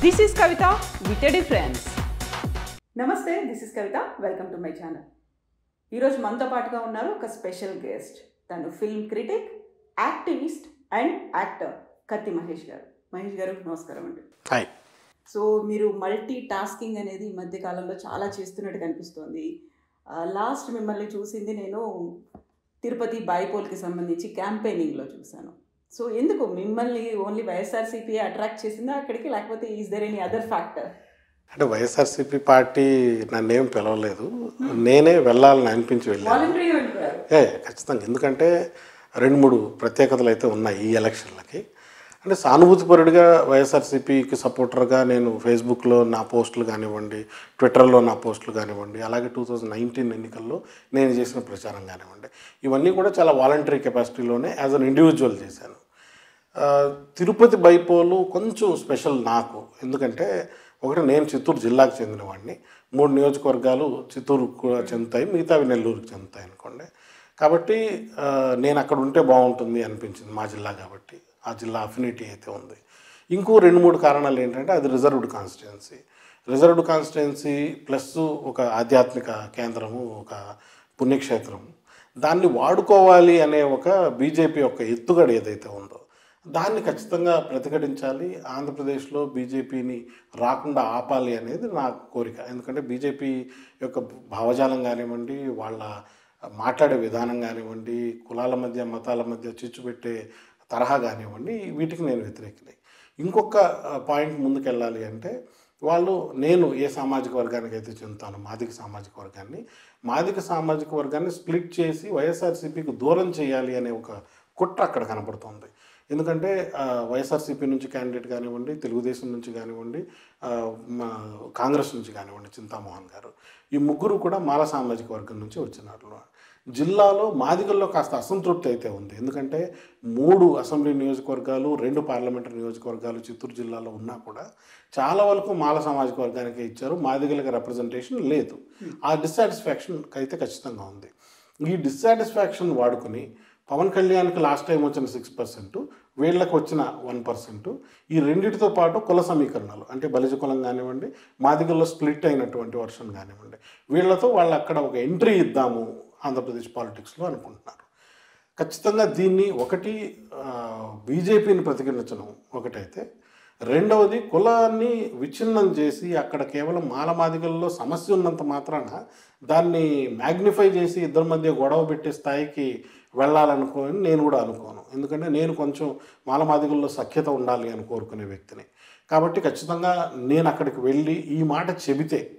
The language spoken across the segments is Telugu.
This is Kavita with a difference. నమస్తే this is Kavitha welcome to my channel ఈరోజు మనతో పాటుగా ఉన్నారు ఒక స్పెషల్ గెస్ట్ తను film critic activist and actor Kathi Mahesh garu. Mahesh garu నమస్కారం అండి. హాయ్ సో మీరు మల్టీ టాస్కింగ్ అనేది ఈ మధ్య కాలంలో చాలా చేస్తున్నట్టు కనిపిస్తోంది. లాస్ట్ మిమ్మల్ని చూసింది నేను తిరుపతి బైపోల్కి సంబంధించి క్యాంపెయినింగ్లో చూశాను. సో ఎందుకు మిమ్మల్ని ఓన్లీ వైఎస్ఆర్సీపీ అట్రాక్ట్ చేసిందా అక్కడికి? లేకపోతే is there any other factor అంటే వైఎస్ఆర్సీపీ పార్టీ నన్నేం పిలవలేదు. నేనే వెళ్ళాలని అనిపించి వెళ్ళాను. ఏ ఖచ్చితంగా. ఎందుకంటే రెండు మూడు ప్రత్యేకతలు అయితే ఉన్నాయి ఈ ఎలక్షన్లకి. అంటే సానుభూతిపరుడిగా వైఎస్ఆర్సీపీకి సపోర్టర్గా నేను ఫేస్బుక్లో నా పోస్టులు కానివ్వండి ట్విట్టర్లో నా పోస్టులు కానివ్వండి అలాగే టూ థౌజండ్ నైన్టీన్ ఎన్నికల్లో నేను చేసిన ప్రచారం కానివ్వండి. ఇవన్నీ కూడా చాలా వాలంటరీ కెపాసిటీలోనే యాజ్ అన్ ఇండివిజువల్ చేశాను. తిరుపతి బైపోలు కొంచెం స్పెషల్ నాకు. ఎందుకంటే ఒకటి నేను చిత్తూరు జిల్లాకు చెందినవాడిని. మూడు నియోజకవర్గాలు చిత్తూరుకు కూడా చెందుతాయి మిగతావి నెల్లూరుకు చెందుతాయి అనుకోండి. కాబట్టి నేను అక్కడ ఉంటే బాగుంటుంది అనిపించింది మా జిల్లా కాబట్టి. ఆ జిల్లా అఫినిటీ అయితే ఉంది. ఇంకో రెండు మూడు కారణాలు ఏంటంటే అది reserved constituency. Reserved constituency plus ఒక ఆధ్యాత్మిక కేంద్రము ఒక పుణ్యక్షేత్రం. దాన్ని వాడుకోవాలి అనే ఒక బీజేపీ యొక్క ఎత్తుగడ ఏదైతే ఉందో దాన్ని ఖచ్చితంగా ప్రతిఘటించాలి. ఆంధ్రప్రదేశ్లో బీజేపీని రాకుండా ఆపాలి అనేది నా కోరిక. ఎందుకంటే బీజేపీ యొక్క భావజాలం కానివ్వండి వాళ్ళ మాట్లాడే విధానం కానివ్వండి కులాల మధ్య మతాల మధ్య చిచ్చు పెట్టే తరహా కానివ్వండి వీటికి నేను వ్యతిరేకిని. ఇంకొక పాయింట్ ముందుకెళ్ళాలి అంటే వాళ్ళు నేను ఏ సామాజిక వర్గానికి అయితే చెందుతాను మాదిక సామాజిక వర్గాన్ని మాదిక సామాజిక వర్గాన్ని స్ప్లిట్ చేసి వైఎస్ఆర్సీపీకి దూరం చేయాలి అనే ఒక కుట్ర అక్కడ కనపడుతుంది. ఎందుకంటే వైఎస్ఆర్సీపీ నుంచి క్యాండిడేట్ కానివ్వండి తెలుగుదేశం నుంచి కానివ్వండి మా కాంగ్రెస్ నుంచి కానివ్వండి చింతామోహన్ గారు ఈ ముగ్గురు కూడా మాల సామాజిక వర్గం నుంచి వచ్చినారు. జిల్లాలో మాదిగల్లో కాస్త అసంతృప్తి అయితే ఉంది. ఎందుకంటే మూడు అసెంబ్లీ నియోజకవర్గాలు రెండు పార్లమెంటరీ నియోజకవర్గాలు చిత్తూరు జిల్లాలో ఉన్నా కూడా చాలా వరకు మాల సామాజిక వర్గానికి ఇచ్చారు. మాదిగలకు రిప్రజెంటేషన్ లేదు. ఆ డిస్సాటిస్ఫాక్షన్ అయితే ఖచ్చితంగా ఉంది. ఈ డిస్సాటిస్ఫాక్షన్ వాడుకుని పవన్ కళ్యాణ్కి లాస్ట్ టైం వచ్చిన సిక్స్ పర్సెంట్ వీళ్ళకి వచ్చిన వన్ పర్సెంట్ ఈ రెండిటితో పాటు కుల సమీకరణాలు అంటే బలిజ కులం కానివ్వండి మాదిగల్లో స్ప్లిట్ అయినటువంటి వర్షన్ కానివ్వండి వీళ్ళతో వాళ్ళు అక్కడ ఒక ఎంట్రీ ఇద్దాము ఆంధ్రప్రదేశ్ పాలిటిక్స్లో అనుకుంటున్నారు. ఖచ్చితంగా దీన్ని ఒకటి బీజేపీని ప్రతిఘటించడం ఒకటైతే రెండవది కులాన్ని విచ్ఛిన్నం చేసి అక్కడ కేవలం మాలమాదిగల్లో సమస్య ఉన్నంత మాత్రాన దాన్ని మ్యాగ్నిఫై చేసి ఇద్దరి మధ్య గొడవ పెట్టే స్థాయికి వెళ్ళాలనుకోని నేను కూడా అనుకోను. ఎందుకంటే నేను కొంచెం మాలమాదిగల్లో సఖ్యత ఉండాలి అని కోరుకునే వ్యక్తిని. కాబట్టి ఖచ్చితంగా నేను అక్కడికి వెళ్ళి ఈ మాట చెబితే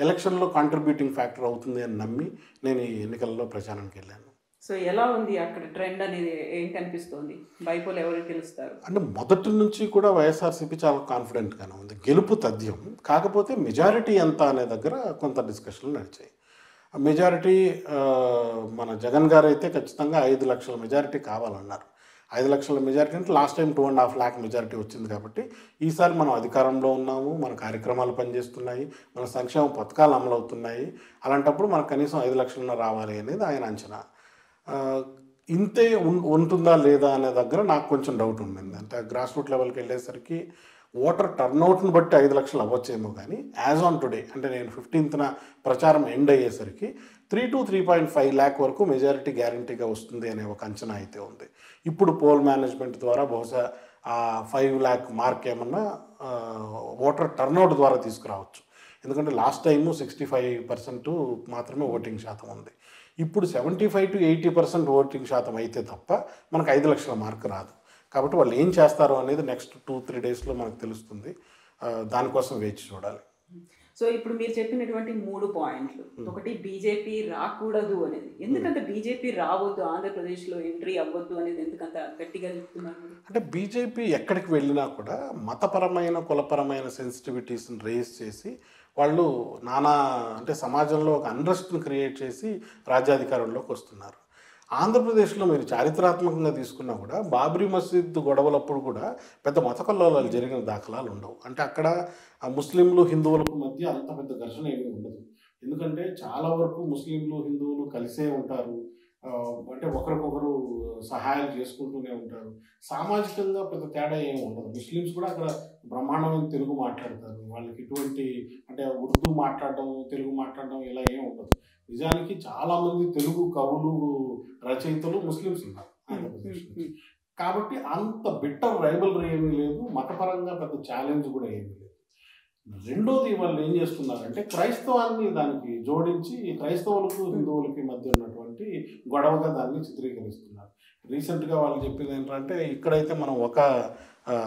ఎలక్షన్లో కాంట్రిబ్యూటింగ్ ఫ్యాక్టర్ అవుతుంది అని నమ్మి నేను ఈ ఎన్నికల్లో ప్రచారానికి వెళ్ళాను. సో ఎలా ఉంది అక్కడ ట్రెండ్ అనేది? ఏం కనిపిస్తోంది? బైపోల్ ఎవరికి గెలుస్తారు? అంటే మొదటి నుంచి కూడా వైఎస్ఆర్సీపీ చాలా కాన్ఫిడెంట్గానే ఉంది. గెలుపు తథ్యం కాకపోతే మెజారిటీ ఎంత అనే దగ్గర కొంత డిస్కషన్లు నడిచాయి. మెజారిటీ మన జగన్ గారు అయితే ఖచ్చితంగా ఐదు లక్షల మెజారిటీ కావాలన్నారు. ఐదు లక్షల మెజారిటీ అంటే last time two and half lakh majority వచ్చింది కాబట్టి ఈసారి మనం అధికారంలో ఉన్నాము మన కార్యక్రమాలు పనిచేస్తున్నాయి మన సంక్షేమ పథకాలు అమలవుతున్నాయి. అలాంటప్పుడు మనకు కనీసం ఐదు లక్షలన్న రావాలి అనేది ఆయన అంచనా. ఇంతే ఉంటుందా లేదా అనే దగ్గర నాకు కొంచెం డౌట్ ఉండింది. అంటే గ్రాస్ రూట్ లెవెల్కి వెళ్ళేసరికి ఓటర్ టర్న్అవుట్ని బట్టి ఐదు లక్షలు అవ్వచ్చేమో కానీ యాజ్ ఆన్ టుడే అంటే నేను ఫిఫ్టీన్త్న ప్రచారం ఎండ్ అయ్యేసరికి three to three point five lakh వరకు మెజారిటీ గ్యారంటీగా వస్తుంది అనే ఒక అంచనా అయితే ఉంది. ఇప్పుడు పోల్ మేనేజ్మెంట్ ద్వారా బహుశా ఆ ఫైవ్ ల్యాక్ మార్క్ ఏమన్నా ఓటర్ టర్న్అవుట్ ద్వారా తీసుకురావచ్చు. ఎందుకంటే last time sixty five percent మాత్రమే ఓటింగ్ శాతం ఉంది. ఇప్పుడు seventy five to eighty percent voting శాతం అయితే తప్ప మనకు ఐదు లక్షల మార్క్ రాదు. కాబట్టి వాళ్ళు ఏం చేస్తారో అనేది నెక్స్ట్ టూ త్రీ డేస్లో మనకు తెలుస్తుంది. దానికోసం వేచి చూడాలి. సో ఇప్పుడు మీరు చెప్పినటువంటి మూడు పాయింట్లు. ఒకటి బీజేపీ రాకూడదు అనేది. ఎందుకంత బీజేపీ రావద్దు ఆంధ్రప్రదేశ్లో ఎంట్రీ అవ్వద్దు అనేది ఎందుకంత గట్టిగా చెప్తున్నారు? అంటే బీజేపీ ఎక్కడికి వెళ్ళినా కూడా మతపరమైన కులపరమైన సెన్సిటివిటీస్ని రేస్ చేసి వాళ్ళు నానా అంటే సమాజంలో ఒక అన్రెస్ట్ని క్రియేట్ చేసి రాజ్యాధికారంలోకి వస్తున్నారు. ఆంధ్రప్రదేశ్లో మీరు చారిత్రాత్మకంగా తీసుకున్నా కూడా బాబ్రీ మసీద్ గొడవలప్పుడు కూడా పెద్ద మత కల్లోలాలు జరిగిన దాఖలాలు ఉండవు. అంటే అక్కడ ముస్లింలు హిందువులకు మధ్య అంత పెద్ద ఘర్షణ ఏమీ ఉండదు. ఎందుకంటే చాలా వరకు ముస్లింలు హిందువులు కలిసే ఉంటారు. అంటే ఒకరికొకరు సహాయాలు చేసుకుంటూనే ఉంటారు. సామాజికంగా పెద్ద తేడా ఏమి ఉండదు. ముస్లిమ్స్ కూడా అక్కడ బ్రహ్మాండమైన తెలుగు మాట్లాడతారు. వాళ్ళకి ఎటువంటి అంటే ఉర్దూ మాట్లాడడం తెలుగు మాట్లాడడం ఇలా ఏం ఉండదు. నిజానికి చాలా మంది తెలుగు కవులు రచయితలు ముస్లిమ్స్ ఉన్నారు. కాబట్టి అంత బిట్టర్ రైబలరీ ఏమీ లేదు. మతపరంగా పెద్ద ఛాలెంజ్ కూడా ఏమీ లేదు. రెండోది వాళ్ళు ఏం చేస్తున్నారంటే క్రైస్తవాన్ని దానికి జోడించి క్రైస్తవులకు హిందువులకి మధ్య ఉన్నటువంటి గొడవగా దాన్ని చిత్రీకరిస్తున్నారు. రీసెంట్గా వాళ్ళు చెప్పింది ఏంటంటే ఇక్కడైతే మనం ఒక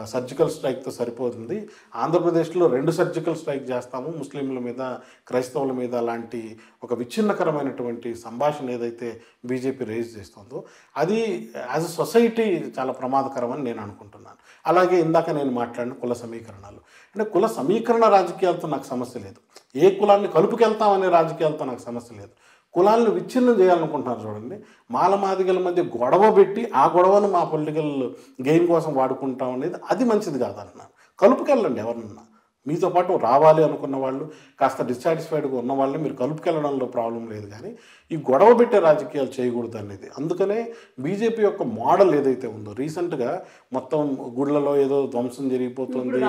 సర్జికల్ స్ట్రైక్తో సరిపోతుంది. ఆంధ్రప్రదేశ్లో రెండు సర్జికల్ స్ట్రైక్ చేస్తాము. ముస్లింల మీద క్రైస్తవుల మీద లాంటి ఒక విచ్ఛిన్నకరమైనటువంటి సంభాషణ ఏదైతే బీజేపీ రేజ్ చేస్తుందో అది యాజ్ అ సొసైటీ చాలా ప్రమాదకరమని నేను అనుకుంటున్నాను. అలాగే ఇందాక నేను మాట్లాడిన కుల సమీకరణాలు. అంటే కుల సమీకరణ రాజకీయాలతో నాకు సమస్య లేదు. ఏ కులాన్ని కలుపుకెళ్తామనే రాజకీయాలతో నాకు సమస్య లేదు. కులాలను విచ్ఛిన్నం చేయాలనుకుంటున్నారు చూడండి. మాలమాదిగల మధ్య గొడవ పెట్టి ఆ గొడవను మా పొలిటికల్ గెయిన్ కోసం వాడుకుంటాం అనేది అది మంచిది కాదన్నా. కలుపుకెళ్ళండి ఎవరన్నా. మీతో పాటు రావాలి అనుకున్న వాళ్ళు కాస్త డిస్సాటిస్ఫైడ్గా ఉన్న వాళ్ళని మీరు కలుపుకెళ్ళడంలో ప్రాబ్లం లేదు కానీ ఈ గొడవ పెట్టే రాజకీయాలు చేయకూడదు అనేది. అందుకనే బీజేపీ యొక్క మోడల్ ఏదైతే ఉందో రీసెంట్గా మొత్తం గుళ్ళలో ఏదో ధ్వంసం జరిగిపోతుంది.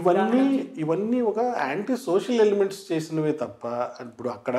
ఇవన్నీ ఇవన్నీ ఒక యాంటీ సోషల్ ఎలిమెంట్స్ చేసినవే తప్ప ఇప్పుడు అక్కడ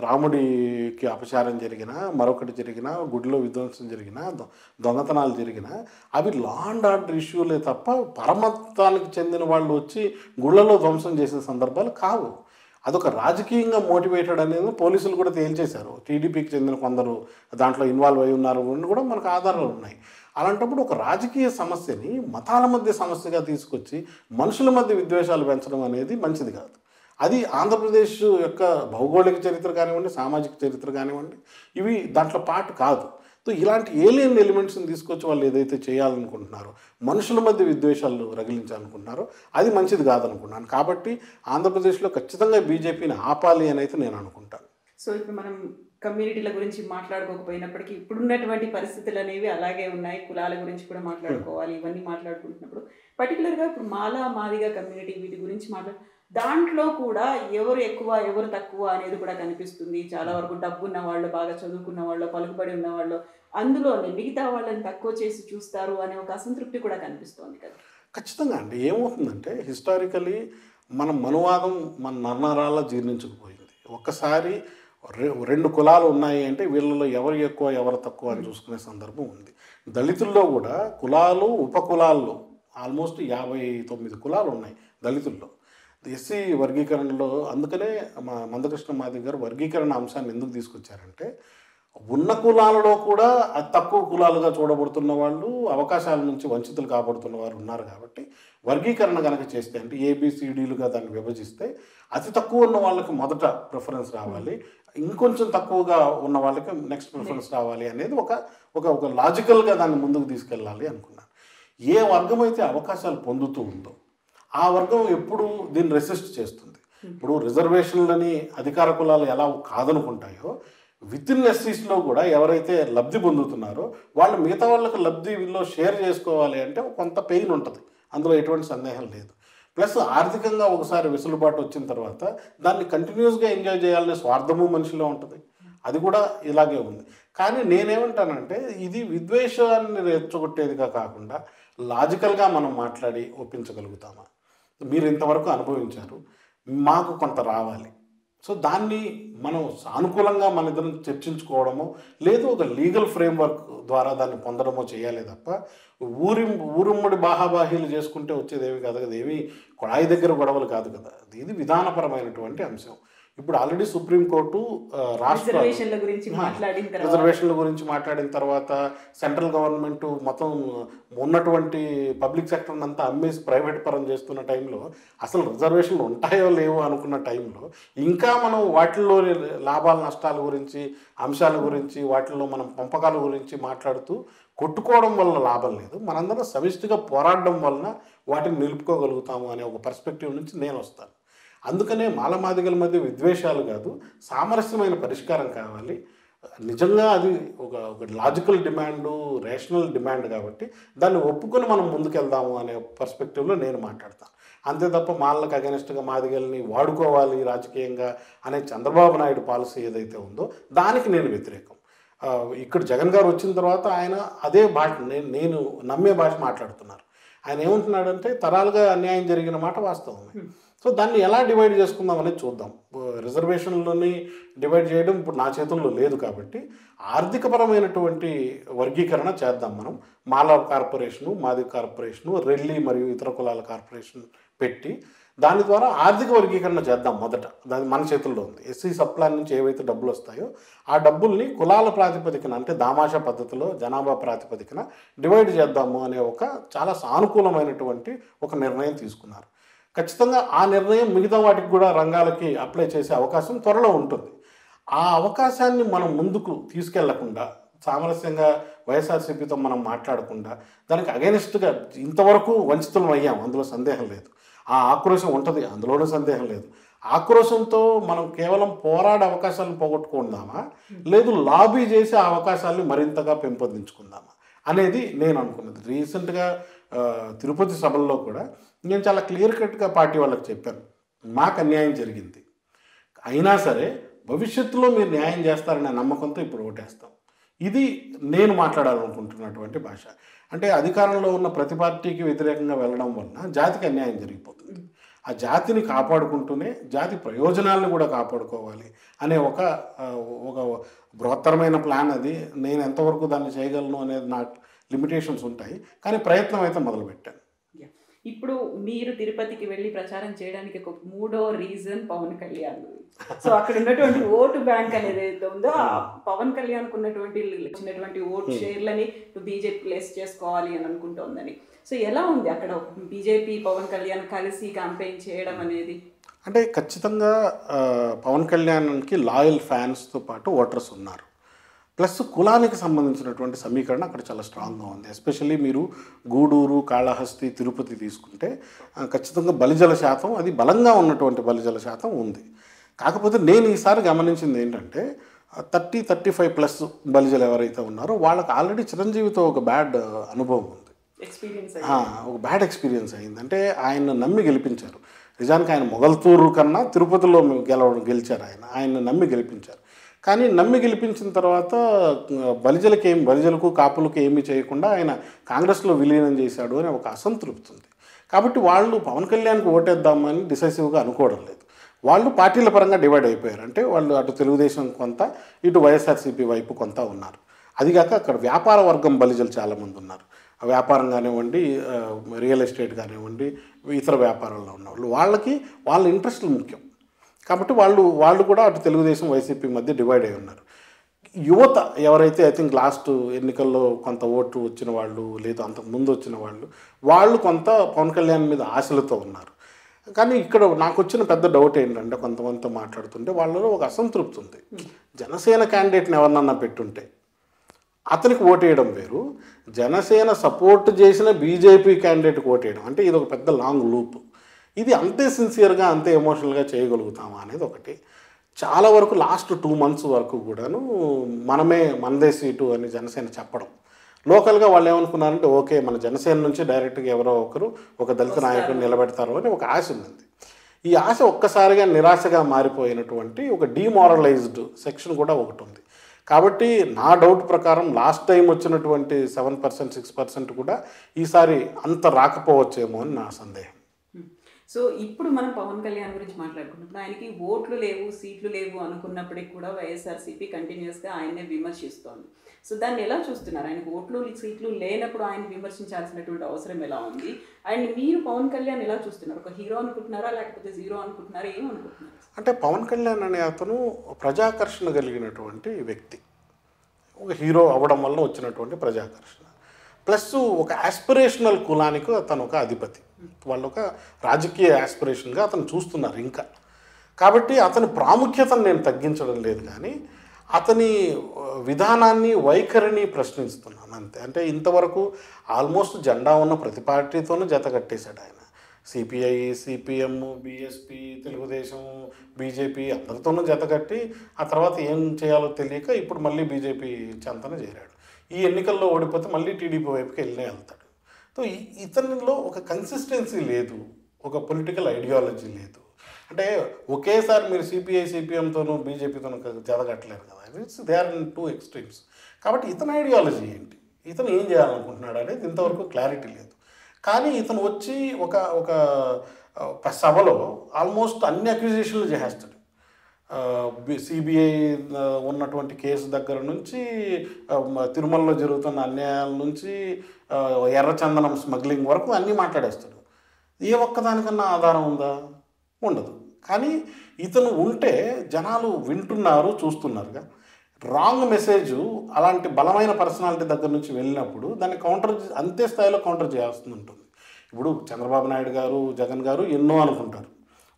రాముడికి అపచారం జరిగినా మరొకటి జరిగినా గుడిలో విధ్వంసం జరిగిన దొ- దొంగతనాలు జరిగినా అవి లా అండ్ ఆర్డర్ ఇష్యూలే తప్ప పరమత్వానికి చెందిన వాళ్ళు వచ్చి గుళ్ళలో ధ్వంసం చేసిన సందర్భాలు కావు. అదొక రాజకీయంగా మోటివేటెడ్ అనేది పోలీసులు కూడా తేల్చేశారు. టీడీపీకి చెందిన కొందరు దాంట్లో ఇన్వాల్వ్ అయి ఉన్నారు అని కూడా మనకు ఆధారాలు ఉన్నాయి. అలాంటప్పుడు ఒక రాజకీయ సమస్యని మతాల మధ్య సమస్యగా తీసుకొచ్చి మనుషుల మధ్య విద్వేషాలు పెంచడం అనేది మంచిది కాదు. అది ఆంధ్రప్రదేశ్ యొక్క భౌగోళిక చరిత్ర కానివ్వండి సామాజిక చరిత్ర కానివ్వండి ఇవి దాంట్లో పాటు కాదు. సో ఇలాంటి ఏలియన్ ఎలిమెంట్స్ని తీసుకొచ్చి వాళ్ళు ఏదైతే చేయాలనుకుంటున్నారో మనుషుల మధ్య విద్వేషాలు రగిలించాలనుకుంటున్నారో అది మంచిది కాదనుకున్నాను. కాబట్టి ఆంధ్రప్రదేశ్లో ఖచ్చితంగా బీజేపీని ఆపాలి అని అయితే నేను అనుకుంటాను. సో ఇప్పుడు మనం కమ్యూనిటీల గురించి మాట్లాడుకోకపోయినప్పటికీ ఇప్పుడున్నటువంటి పరిస్థితులు అనేవి అలాగే ఉన్నాయి. కులాల గురించి కూడా మాట్లాడుకోవాలి ఇవన్నీ మాట్లాడుకుంటున్నప్పుడు. పర్టికులర్గా ఇప్పుడు మాలా మాదిగా కమ్యూనిటీ వీటి గురించి మాట్లాడు దాంట్లో కూడా ఎవరు ఎక్కువ ఎవరు తక్కువ అనేది కూడా కనిపిస్తుంది. చాలా వరకు డబ్బు ఉన్న వాళ్ళు బాగా చదువుకున్న వాళ్ళు పలుకుబడి ఉన్న వాళ్ళు అందులోనే మిగతా వాళ్ళని తక్కువ చేసి చూస్తారు అనే ఒక అసంతృప్తి కూడా కనిపిస్తోంది కదా. ఖచ్చితంగా అండి. ఏమవుతుందంటే హిస్టారికలీ మన మనువాదం మన నర్నరాల్లో జీర్ణించుకుపోయింది. ఒక్కసారి రె- రెండు కులాలు ఉన్నాయి అంటే వీళ్ళలో ఎవరు ఎక్కువ ఎవరు తక్కువ అని చూసుకునే సందర్భం ఉంది. దళితుల్లో కూడా కులాలు ఉపకులాల్లో ఆల్మోస్ట్ యాభై తొమ్మిది కులాలు ఉన్నాయి దళితుల్లో. ఎస్సీ వర్గీకరణలో అందుకనే మా మందకృష్ణ మాది గారు వర్గీకరణ అంశాన్ని ఎందుకు తీసుకొచ్చారంటే ఉన్న కులాలలో కూడా అతి తక్కువ కులాలుగా చూడబడుతున్న వాళ్ళు అవకాశాల నుంచి వంచితులు కాబడుతున్న వారు ఉన్నారు కాబట్టి వర్గీకరణ కనుక చేస్తే అంటే ఏబిసిడీలుగా దాన్ని విభజిస్తే అతి తక్కువ ఉన్న వాళ్ళకి మొదట ప్రిఫరెన్స్ రావాలి. ఇంకొంచెం తక్కువగా ఉన్న వాళ్ళకి నెక్స్ట్ ప్రిఫరెన్స్ రావాలి అనేది ఒక ఒక ఒక లాజికల్గా దాన్ని ముందుకు తీసుకెళ్ళాలి అనుకున్నాను. ఏ వర్గం అయితే అవకాశాలు పొందుతూ ఉందో ఆ వర్గం ఎప్పుడు దీన్ని రెసిస్ట్ చేస్తుంది. ఇప్పుడు రిజర్వేషన్లని అధికార కులాలు ఎలా కాదనుకుంటాయో వితిన్ ఎస్సీస్లో కూడా ఎవరైతే లబ్ధి పొందుతున్నారో వాళ్ళు మిగతా వాళ్ళకి లబ్ధిలో షేర్ చేసుకోవాలి అంటే కొంత పెయిన్ ఉంటుంది. అందులో ఎటువంటి సందేహం లేదు. ప్లస్ ఆర్థికంగా ఒకసారి వెసులుబాటు వచ్చిన తర్వాత దాన్ని కంటిన్యూస్గా ఎంజాయ్ చేయాలనే స్వార్థము మనిషిలో ఉంటుంది. అది కూడా ఇలాగే ఉంది. కానీ నేనేమంటానంటే ఇది విద్వేషాన్ని రెచ్చగొట్టేదిగా కాకుండా లాజికల్గా మనం మాట్లాడి ఒప్పించగలుగుతామా? మీరు ఇంతవరకు అనుభవించారు. మాకు కొంత రావాలి. సో దాన్ని మనం సానుకూలంగా మన ఇద్దరం చర్చించుకోవడమో లేదు ఒక లీగల్ ఫ్రేమ్వర్క్ ద్వారా దాన్ని పొందడమో చేయాలి తప్ప ఊరి ఊరుమ్మడి బాహాబాహీలు చేసుకుంటే వచ్చేది ఏమి కాదు కదా. ఏమి కొడాయి దగ్గర గొడవలు కాదు కదా. ఇది విధానపరమైనటువంటి అంశం. ఇప్పుడు ఆల్రెడీ సుప్రీంకోర్టు రాష్ట్ర గురించి రిజర్వేషన్ల గురించి మాట్లాడిన తర్వాత సెంట్రల్ గవర్నమెంట్ మొత్తం ఉన్నటువంటి పబ్లిక్ సెక్టర్ అంతా అమ్మేసి ప్రైవేట్ పరం చేస్తున్న టైంలో అసలు రిజర్వేషన్లు ఉంటాయో లేవో అనుకున్న టైంలో ఇంకా మనం వాటిల్లో లాభాల నష్టాల గురించి అంశాల గురించి వాటిల్లో మనం పంపకాల గురించి మాట్లాడుతూ కొట్టుకోవడం వల్ల లాభం లేదు. మనందరం సమిష్టిగా పోరాడడం వలన వాటిని నిలుపుకోగలుగుతాము అనే ఒక పర్స్పెక్టివ్ నుంచి నేను వస్తాను. అందుకనే మాలమాదిగల మధ్య విద్వేషాలు కాదు సామరస్యమైన పరిష్కారం కావాలి. నిజంగా అది ఒక ఒక లాజికల్ డిమాండ్ రేషనల్ డిమాండ్ కాబట్టి దాన్ని ఒప్పుకొని మనం ముందుకెళ్దాము అనే పర్స్పెక్టివ్లో నేను మాట్లాడతాను అంతే తప్ప మాళ్ళకి అగెనిస్ట్గా మాదిగల్ని వాడుకోవాలి రాజకీయంగా అనే చంద్రబాబు నాయుడు పాలసీ ఏదైతే ఉందో దానికి నేను వ్యతిరేకం. ఇక్కడ జగన్ గారు వచ్చిన తర్వాత ఆయన అదే భాష నేను నేను నమ్మే భాష మాట్లాడుతున్నారు. ఆయన ఏమంటున్నాడంటే తరాలుగా అన్యాయం జరిగిన మాట వాస్తవమే. సో దాన్ని ఎలా డివైడ్ చేసుకుందాం అనేది చూద్దాం. రిజర్వేషన్లని డివైడ్ చేయడం ఇప్పుడు నా చేతుల్లో లేదు కాబట్టి ఆర్థికపరమైనటువంటి వర్గీకరణ చేద్దాం మనం. మాలా కార్పొరేషను మాది కార్పొరేషను రెల్లి మరియు ఇతర కులాల కార్పొరేషన్ పెట్టి దాని ద్వారా ఆర్థిక వర్గీకరణ చేద్దాం మొదట. దాని మన చేతుల్లో ఉంది. ఎస్సీ సప్లాన్ నుంచి ఏవైతే డబ్బులు వస్తాయో ఆ డబ్బుల్ని కులాల ప్రాతిపదికన అంటే దామాషా పద్ధతిలో జనాభా ప్రాతిపదికన డివైడ్ చేద్దాము అనే ఒక చాలా సానుకూలమైనటువంటి ఒక నిర్ణయం తీసుకున్నారు. ఖచ్చితంగా ఆ నిర్ణయం మిగతా వాటికి కూడా రంగాలకి అప్లై చేసే అవకాశం త్వరలో ఉంటుంది. ఆ అవకాశాన్ని మనం ముందుకు తీసుకెళ్ళకుండా సామరస్యంగా వైఎస్ఆర్సీపీతో మనం మాట్లాడకుండా దానికి అగెనిస్ట్గా ఇంతవరకు వంచితులం అయ్యాం అందులో సందేహం లేదు. ఆ ఆక్రోశం ఉంటుంది అందులోనూ సందేహం లేదు. ఆక్రోశంతో మనం కేవలం పోరాడే అవకాశాలను పోగొట్టుకుందామా? లేదు లాబీ చేసే అవకాశాలను మరింతగా పెంపొందించుకుందామా? అనేది నేను అనుకున్నది. రీసెంట్గా తిరుపతి సభల్లో కూడా నేను చాలా క్లియర్ కట్గా పార్టీ వాళ్ళకి చెప్పాను. మాకు అన్యాయం జరిగింది. అయినా సరే భవిష్యత్తులో మీరు న్యాయం చేస్తారనే నమ్మకంతో ఇప్పుడు ఓటేస్తాం. ఇది నేను మాట్లాడాలనుకుంటున్నటువంటి భాష. అంటే అధికారంలో ఉన్న ప్రతి పార్టీకి వ్యతిరేకంగా వెళ్ళడం వలన జాతికి అన్యాయం జరిగిపోతుంది. ఆ జాతిని కాపాడుకుంటూనే జాతి ప్రయోజనాలను కూడా కాపాడుకోవాలి అనే ఒక ఒక బృహత్తరమైన ప్లాన్ అది. నేను ఎంతవరకు దాన్ని చేయగలను అనేది నా లిమిటేషన్స్ ఉంటాయి. కానీ ప్రయత్నం అయితే మొదలుపెట్టాను. ఇప్పుడు మీరు తిరుపతికి వెళ్ళి ప్రచారం చేయడానికి ఒక మూడో రీజన్ పవన్ కళ్యాణ్ సో అక్కడ ఉన్నటువంటి ఓటు బ్యాంక్ అనేది ఏదైతే ఉందో ఆ పవన్ కళ్యాణ్ ఉన్నటువంటి వచ్చినటువంటి ఓటు షేర్లని బీజేపీ ప్లేస్ చేసుకోవాలి అని అనుకుంటోందని. సో ఎలా ఉంది అక్కడ బీజేపీ పవన్ కళ్యాణ్ కలిసి క్యాంపెయిన్ చేయడం అనేది? అంటే ఖచ్చితంగా పవన్ కళ్యాణ్కి లాయల్ ఫ్యాన్స్తో పాటు ఓటర్స్ ఉన్నారు. ప్లస్ కులానికి సంబంధించినటువంటి సమీకరణ అక్కడ చాలా స్ట్రాంగ్గా ఉంది. ఎస్పెషల్లీ మీరు గూడూరు కాళహస్తి తిరుపతి తీసుకుంటే ఖచ్చితంగా బలిజల శాతం అది బలంగా ఉన్నటువంటి బలిజల శాతం ఉంది. కాకపోతే నేను ఈసారి గమనించింది ఏంటంటే థర్టీ థర్టీ ఫైవ్ ప్లస్ బలిజలు ఎవరైతే ఉన్నారో వాళ్ళకి ఆల్రెడీ చిరంజీవితో ఒక బ్యాడ్ అనుభవం ఉంది. ఒక బ్యాడ్ ఎక్స్పీరియన్స్ అయింది. అంటే ఆయన నమ్మి గెలిపించారు. నిజానికి ఆయన మొగల్తూరు కన్నా తిరుపతిలో గెలవడం గెలిచారు ఆయన. ఆయన నమ్మి గెలిపించారు. కానీ నమ్మి గెలిపించిన తర్వాత బలిజలకి ఏం బలిజలకు కాపులకు ఏమీ చేయకుండా ఆయన కాంగ్రెస్లో విలీనం చేశాడు అని ఒక అసంతృప్తి ఉంది కాబట్టి వాళ్ళు పవన్ కళ్యాణ్కి ఓటేద్దామని డిసైసివ్గా అనుకోవడం లేదు. వాళ్ళు పార్టీల పరంగా డివైడ్ అయిపోయారు. అంటే వాళ్ళు అటు తెలుగుదేశం కొంత ఇటు వైఎస్ఆర్సీపీ వైపు కొంత ఉన్నారు. అదిగాక అక్కడ వ్యాపార వర్గం బలిజలు చాలామంది ఉన్నారు. ఆ వ్యాపారం కానివ్వండి రియల్ ఎస్టేట్ కానివ్వండి ఇతర వ్యాపారాల్లో ఉన్న వాళ్ళు వాళ్ళకి వాళ్ళ ఇంట్రెస్ట్లు ముఖ్యం. కాబట్టి వాళ్ళు వాళ్ళు కూడా అటు తెలుగుదేశం వైసీపీ మధ్య డివైడ్ అయి ఉన్నారు. యువత ఎవరైతే ఐ థింక్ లాస్ట్ ఎన్నికల్లో కొంత ఓటు వచ్చిన వాళ్ళు లేదు అంతకు ముందు వచ్చిన వాళ్ళు వాళ్ళు కొంత పవన్ కళ్యాణ్ మీద ఆశలతో ఉన్నారు. కానీ ఇక్కడ నాకు వచ్చిన పెద్ద డౌట్ ఏంటంటే కొంతమందితో మాట్లాడుతుంటే వాళ్ళలో ఒక అసంతృప్తి ఉంది. జనసేన క్యాండిడేట్ని ఎవరినన్నా పెట్టుంటే అతనికి ఓటేయడం వేరు జనసేన సపోర్ట్ చేసిన బీజేపీ క్యాండిడేట్కి ఓటేయడం అంటే ఇది ఒక పెద్ద లాంగ్ లూప్ ఇది అంతే సిన్సియర్గా అంతే ఎమోషనల్గా చేయగలుగుతామా అనేది ఒకటి. చాలా వరకు లాస్ట్ టూ మంత్స్ వరకు కూడాను మనమే మనదే సీటు అని జనసేన చెప్పడం. లోకల్గా వాళ్ళు ఏమనుకున్నారంటే ఓకే మన జనసేన నుంచి డైరెక్ట్గా ఎవరో ఒకరు ఒక దళిత నాయకుడు నిలబెడతారు అని ఒక ఆశ ఉంది. ఈ ఆశ ఒక్కసారిగా నిరాశగా మారిపోయినటువంటి ఒక డీమారలైజ్డ్ సెక్షన్ కూడా ఒకటి ఉంది. కాబట్టి నా డౌట్ ప్రకారం లాస్ట్ టైం వచ్చినటువంటి సెవెన్ పర్సెంట్ సిక్స్ పర్సెంట్ కూడా ఈసారి అంత రాకపోవచ్చేమో అని నా సందేహం. సో ఇప్పుడు మనం పవన్ కళ్యాణ్ గురించి మాట్లాడుకున్నప్పుడు ఆయనకి ఓట్లు లేవు సీట్లు లేవు అనుకున్నప్పటికీ కూడా వైఎస్ఆర్సీపీ కంటిన్యూస్గా ఆయన్నే విమర్శిస్తోంది. సో దాన్ని ఎలా చూస్తున్నారు? ఆయనకు ఓట్లు సీట్లు లేనప్పుడు ఆయన విమర్శించాల్సినటువంటి అవసరం ఎలా ఉంది? అండ్ మీరు పవన్ కళ్యాణ్ ఎలా చూస్తున్నారు? ఒక హీరో అనుకుంటున్నారా? లేకపోతే జీరో అనుకుంటున్నారా? ఏమనుకుంటున్నారు అంటే పవన్ కళ్యాణ్ అనే అతను ప్రజాకర్షణ కలిగినటువంటి వ్యక్తి. ఒక హీరో అవ్వడం వల్ల వచ్చినటువంటి ప్రజాకర్షణ. ప్లస్ ఒక ఆస్పిరేషనల్ కులానికి అతను ఒక అధిపతి. వాళ్ళు ఒక రాజకీయ యాస్పిరేషన్గా అతను చూస్తున్నారు ఇంకా. కాబట్టి అతని ప్రాముఖ్యతను నేను తగ్గించడం లేదు కానీ అతని విధానాన్ని వైఖరిని ప్రశ్నిస్తున్నాను అంతే. అంటే ఇంతవరకు ఆల్మోస్ట్ జెండా ఉన్న ప్రతి పార్టీతోనూ జత కట్టేశాడు ఆయన. CPI CPM BSP Telugu Desam BJP అందరితోనూ జత కట్టి ఆ తర్వాత ఏం చేయాలో తెలియక ఇప్పుడు మళ్ళీ బీజేపీ చెంతన చేరాడు. ఈ ఎన్నికల్లో ఓడిపోతే మళ్ళీ టీడీపీ వైపుకి వెళ్ళే వెళ్తాడు. సో ఈ- ఇతనిలో ఒక కన్సిస్టెన్సీ లేదు ఒక పొలిటికల్ ఐడియాలజీ లేదు. అంటే ఒకేసారి మీరు సిపిఐ సిపిఎంతోనూ బీజేపీతోనూ జరగట్లేదు కదా. It's they are in two extremes కాబట్టి ఇతని ఐడియాలజీ ఏంటి? ఇతను ఏం చేయాలనుకుంటున్నాడు అనేది ఇంతవరకు క్లారిటీ లేదు. కానీ ఇతను వచ్చి ఒక ఒక ఒక సభలో ఆల్మోస్ట్ అన్ని అక్విజిషన్లు చేసేస్తాడు. సిబిఐ ఉన్నటువంటి కేసు దగ్గర నుంచి తిరుమలలో జరుగుతున్న అన్యాయాల నుంచి ఎర్రచందనం స్మగ్లింగ్ వరకు అన్నీ మాట్లాడేస్తాడు ఏ ఒక్కదానికన్నా ఆధారం ఉందా? ఉండదు. కానీ ఇతను ఉంటే జనాలు వింటున్నారు చూస్తున్నారుగా. రాంగ్ మెసేజ్ అలాంటి బలమైన పర్సనాలిటీ దగ్గర నుంచి వెళ్ళినప్పుడు దాన్ని కౌంటర్ అంతే స్థాయిలో కౌంటర్ చేయాల్సి ఉంటుంది. ఇప్పుడు చంద్రబాబు నాయుడు గారు జగన్ గారు ఎన్నో అనుకుంటారు.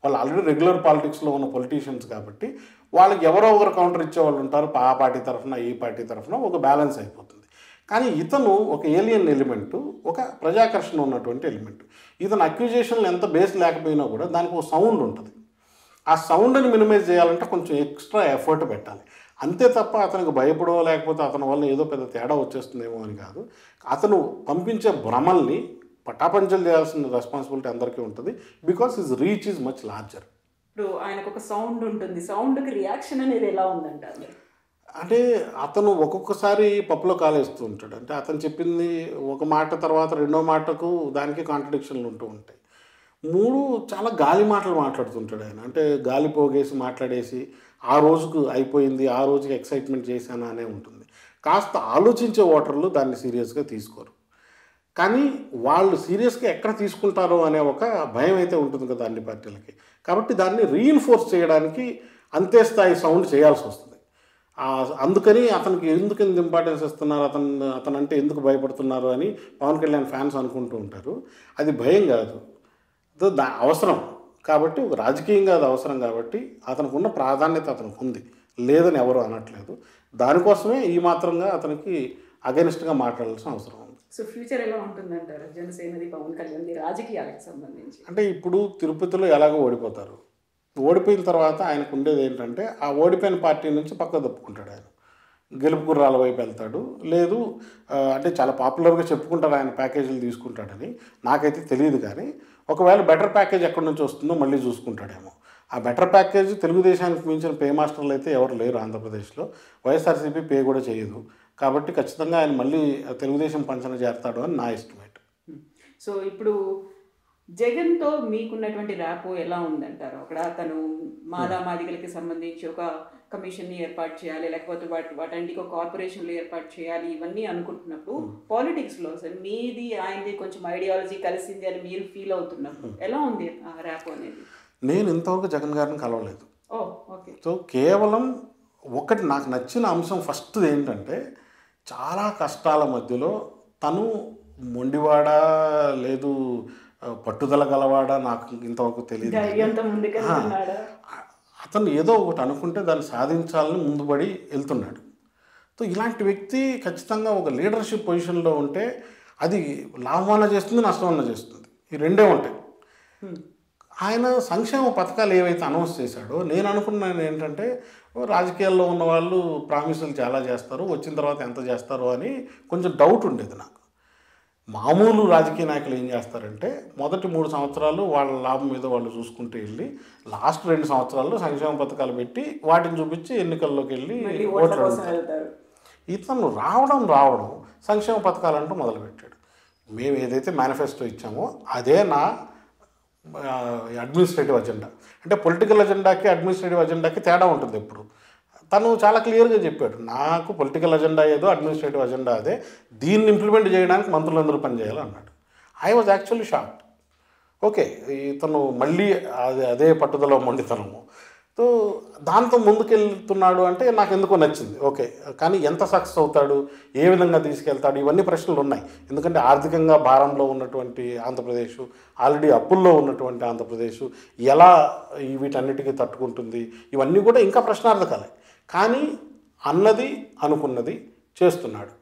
వాళ్ళు ఆల్రెడీ రెగ్యులర్ పాలిటిక్స్లో ఉన్న పొలిటీషియన్స్ కాబట్టి వాళ్ళకి ఎవరో ఒకరు కౌంటర్ ఇచ్చేవాళ్ళు ఉంటారు. ఆ పార్టీ తరఫున ఈ పార్టీ తరఫున ఒక బ్యాలెన్స్ అయిపోతుంది. కానీ ఇతను ఒక ఏలియన్ ఎలిమెంట్ ఒక ప్రజాకర్షణ ఉన్నటువంటి ఎలిమెంట్ ఇతను అక్యూజేషన్లు ఎంత బేస్ లేకపోయినా కూడా దానికి ఒక సౌండ్ ఉంటుంది. ఆ సౌండ్ని మినిమైజ్ చేయాలంటే కొంచెం ఎక్స్ట్రా ఎఫర్ట్ పెట్టాలి. అంతే తప్ప అతనికి భయపడో లేకపోతే అతని వల్ల ఏదో పెద్ద తేడా వచ్చేస్తుందేమో అని కాదు. అతను పంపించే భ్రమల్ని పటాపంచలు చేయాల్సిన రెస్పాన్సిబిలిటీ అందరికీ ఉంటుంది. Because his reach is much larger ఇప్పుడు ఆయనకు ఒక సౌండ్ ఉంటుంది. సౌండ్కి రియాక్షన్ అనేది ఎలా ఉందంటారు అంటే అతను ఒక్కొక్కసారి పప్పులో కాలేస్తూ ఉంటాడు. అంటే అతను చెప్పింది ఒక మాట తర్వాత రెండో మాటకు దానికి కాంట్రడిక్షన్లు ఉంటూ ఉంటాయి. మూడు చాలా గాలి మాటలు మాట్లాడుతుంటాడు ఆయన. అంటే గాలి పోగేసి మాట్లాడేసి ఆ రోజుకు అయిపోయింది ఆ రోజుకి ఎక్సైట్మెంట్ చేశాను అనే ఉంటుంది. కాస్త ఆలోచించే ఓటర్లు దాన్ని సీరియస్గా తీసుకోరు. కానీ వాళ్ళు సీరియస్గా ఎక్కడ తీసుకుంటారో అనే ఒక భయం అయితే ఉంటుంది కదా అన్ని పార్టీలకి. కాబట్టి దాన్ని రీఇన్ఫోర్స్ చేయడానికి అంతే స్థాయి సౌండ్ చేయాల్సి వస్తుంది. అందుకని అతనికి ఎందుకు ఎంత ఇంపార్టెన్స్ ఇస్తున్నారు? అతను అతను అంటే ఎందుకు భయపడుతున్నారు అని పవన్ కళ్యాణ్ ఫ్యాన్స్ అనుకుంటూ ఉంటారు. అది భయం కాదు. దా అవసరం. కాబట్టి ఒక రాజకీయంగా అది అవసరం కాబట్టి అతనికి ఉన్న ప్రాధాన్యత అతనికి ఉంది లేదని ఎవరు అనట్లేదు. దానికోసమే ఈ మాత్రంగా అతనికి అగెనిస్ట్గా మాట్లాడాల్సిన అవసరం ఉంది. సో ఫ్యూచర్ ఎలా ఉంటుందంటారు? జనసేనది పవన్ కళ్యాణ్ది రాజకీయాలకు సంబంధించి. అంటే ఇప్పుడు తిరుపతిలో ఎలాగో ఓడిపోతారు. ఓడిపోయిన తర్వాత ఆయనకు ఉండేది ఏంటంటే ఆ ఓడిపోయిన పార్టీ నుంచి పక్క తప్పుకుంటాడు ఆయన. గెలుపు గుర్రాల వైపు వెళ్తాడు. లేదు అంటే చాలా పాపులర్గా చెప్పుకుంటారు ఆయన ప్యాకేజీలు తీసుకుంటాడని. నాకైతే తెలియదు కానీ ఒకవేళ బెటర్ ప్యాకేజ్ ఎక్కడి నుంచి వస్తుందో మళ్ళీ చూసుకుంటాడేమో. ఆ బెటర్ ప్యాకేజ్ తెలుగుదేశానికి మించిన పే మాస్టర్లు అయితే ఎవరు లేరు ఆంధ్రప్రదేశ్లో. వైఎస్ఆర్సీపీ పే కూడా చేయదు. కాబట్టి ఖచ్చితంగా ఆయన మళ్ళీ తెలుగుదేశం పంచన చేరతాడు అని నా ఎస్టిమేట్ సో ఇప్పుడు జగన్తో మీకున్నటువంటి ర్యాపో ఎలా ఉందంటారు? అక్కడ తను మాలా మాదిగలకి సంబంధించి ఒక కమిషన్ని ఏర్పాటు చేయాలి లేకపోతే వాటి వాటంటికి ఒక కార్పొరేషన్లు ఏర్పాటు చేయాలి ఇవన్నీ అనుకుంటున్నప్పుడు పాలిటిక్స్లో సార్ మీది ఆయనది కొంచెం ఐడియాలజీ కలిసింది అని మీరు ఫీల్ అవుతున్నప్పుడు ఎలా ఉంది ఆ ర్యాపో అనేది? నేను ఇంతవరకు జగన్ గారిని కలవలేదు. ఓ ఓకే. సో కేవలం ఒకటి నాకు నచ్చిన అంశం ఫస్ట్ ఏంటంటే చాలా కష్టాల మధ్యలో తను మొండివాడా లేదు పట్టుదల గలవాడా నాకు ఇంతవరకు తెలియదు అతను ఏదో ఒకటి అనుకుంటే దాన్ని సాధించాలని ముందుపడి వెళ్తున్నాడు. సో ఇలాంటి వ్యక్తి ఖచ్చితంగా ఒక లీడర్షిప్ పొజిషన్లో ఉంటే అది లాభమన్న చేస్తుంది నష్టమన్న చేస్తుంది. ఈ రెండే ఉంటాయి. ఆయన సంక్షేమ పథకాలు ఏవైతే అనౌన్స్ చేశాడో నేను అనుకున్నాను ఏంటంటే రాజకీయాల్లో ఉన్న వాళ్ళు ప్రామిసులు చాలా చేస్తారు వచ్చిన తర్వాత ఎంత చేస్తారు అని కొంచెం డౌట్ ఉండేది నాకు. మామూలు రాజకీయ నాయకులు ఏం చేస్తారంటే మొదటి మూడు సంవత్సరాలు వాళ్ళ లాభం మీద వాళ్ళు చూసుకుంటూ వెళ్ళి లాస్ట్ రెండు సంవత్సరాల్లో సంక్షేమ పథకాలు పెట్టి వాటిని చూపించి ఎన్నికల్లోకి వెళ్ళి ఓట్ల ఇతను రావడం రావడం సంక్షేమ పథకాలంటూ మొదలుపెట్టాడు. మేము ఏదైతే మేనిఫెస్టో ఇచ్చామో అదే నా అడ్మినిస్ట్రేటివ్ అజెండా అంటే పొలిటికల్ అజెండాకి అడ్మినిస్ట్రేటివ్ అజెండాకి తేడా ఉంటుంది ఎప్పుడు. తను చాలా క్లియర్గా చెప్పాడు నాకు పొలిటికల్ అజెండా ఏదో అడ్మినిస్ట్రేటివ్ అజెండా అదే దీన్ని ఇంప్లిమెంట్ చేయడానికి మంత్రులందరూ పనిచేయాలి అన్నాడు. I was actually shock okay ఇతను మళ్ళీ అదే అదే పట్టుదల మొండితనము. సో దాంతో ముందుకెళ్తున్నాడు అంటే నాకు ఎందుకో నచ్చింది. ఓకే. కానీ ఎంత సక్సెస్ అవుతాడు? ఏ విధంగా తీసుకెళ్తాడు? ఇవన్నీ ప్రశ్నలు ఉన్నాయి. ఎందుకంటే ఆర్థికంగా భారంలో ఉన్నటువంటి ఆంధ్రప్రదేశ్ ఆల్రెడీ అప్పుల్లో ఉన్నటువంటి ఆంధ్రప్రదేశ్ ఎలా వీటన్నిటికీ తట్టుకుంటుంది? ఇవన్నీ కూడా ఇంకా ప్రశ్నార్థకాలే. కానీ అన్నది అనుకున్నది చేస్తున్నాడు.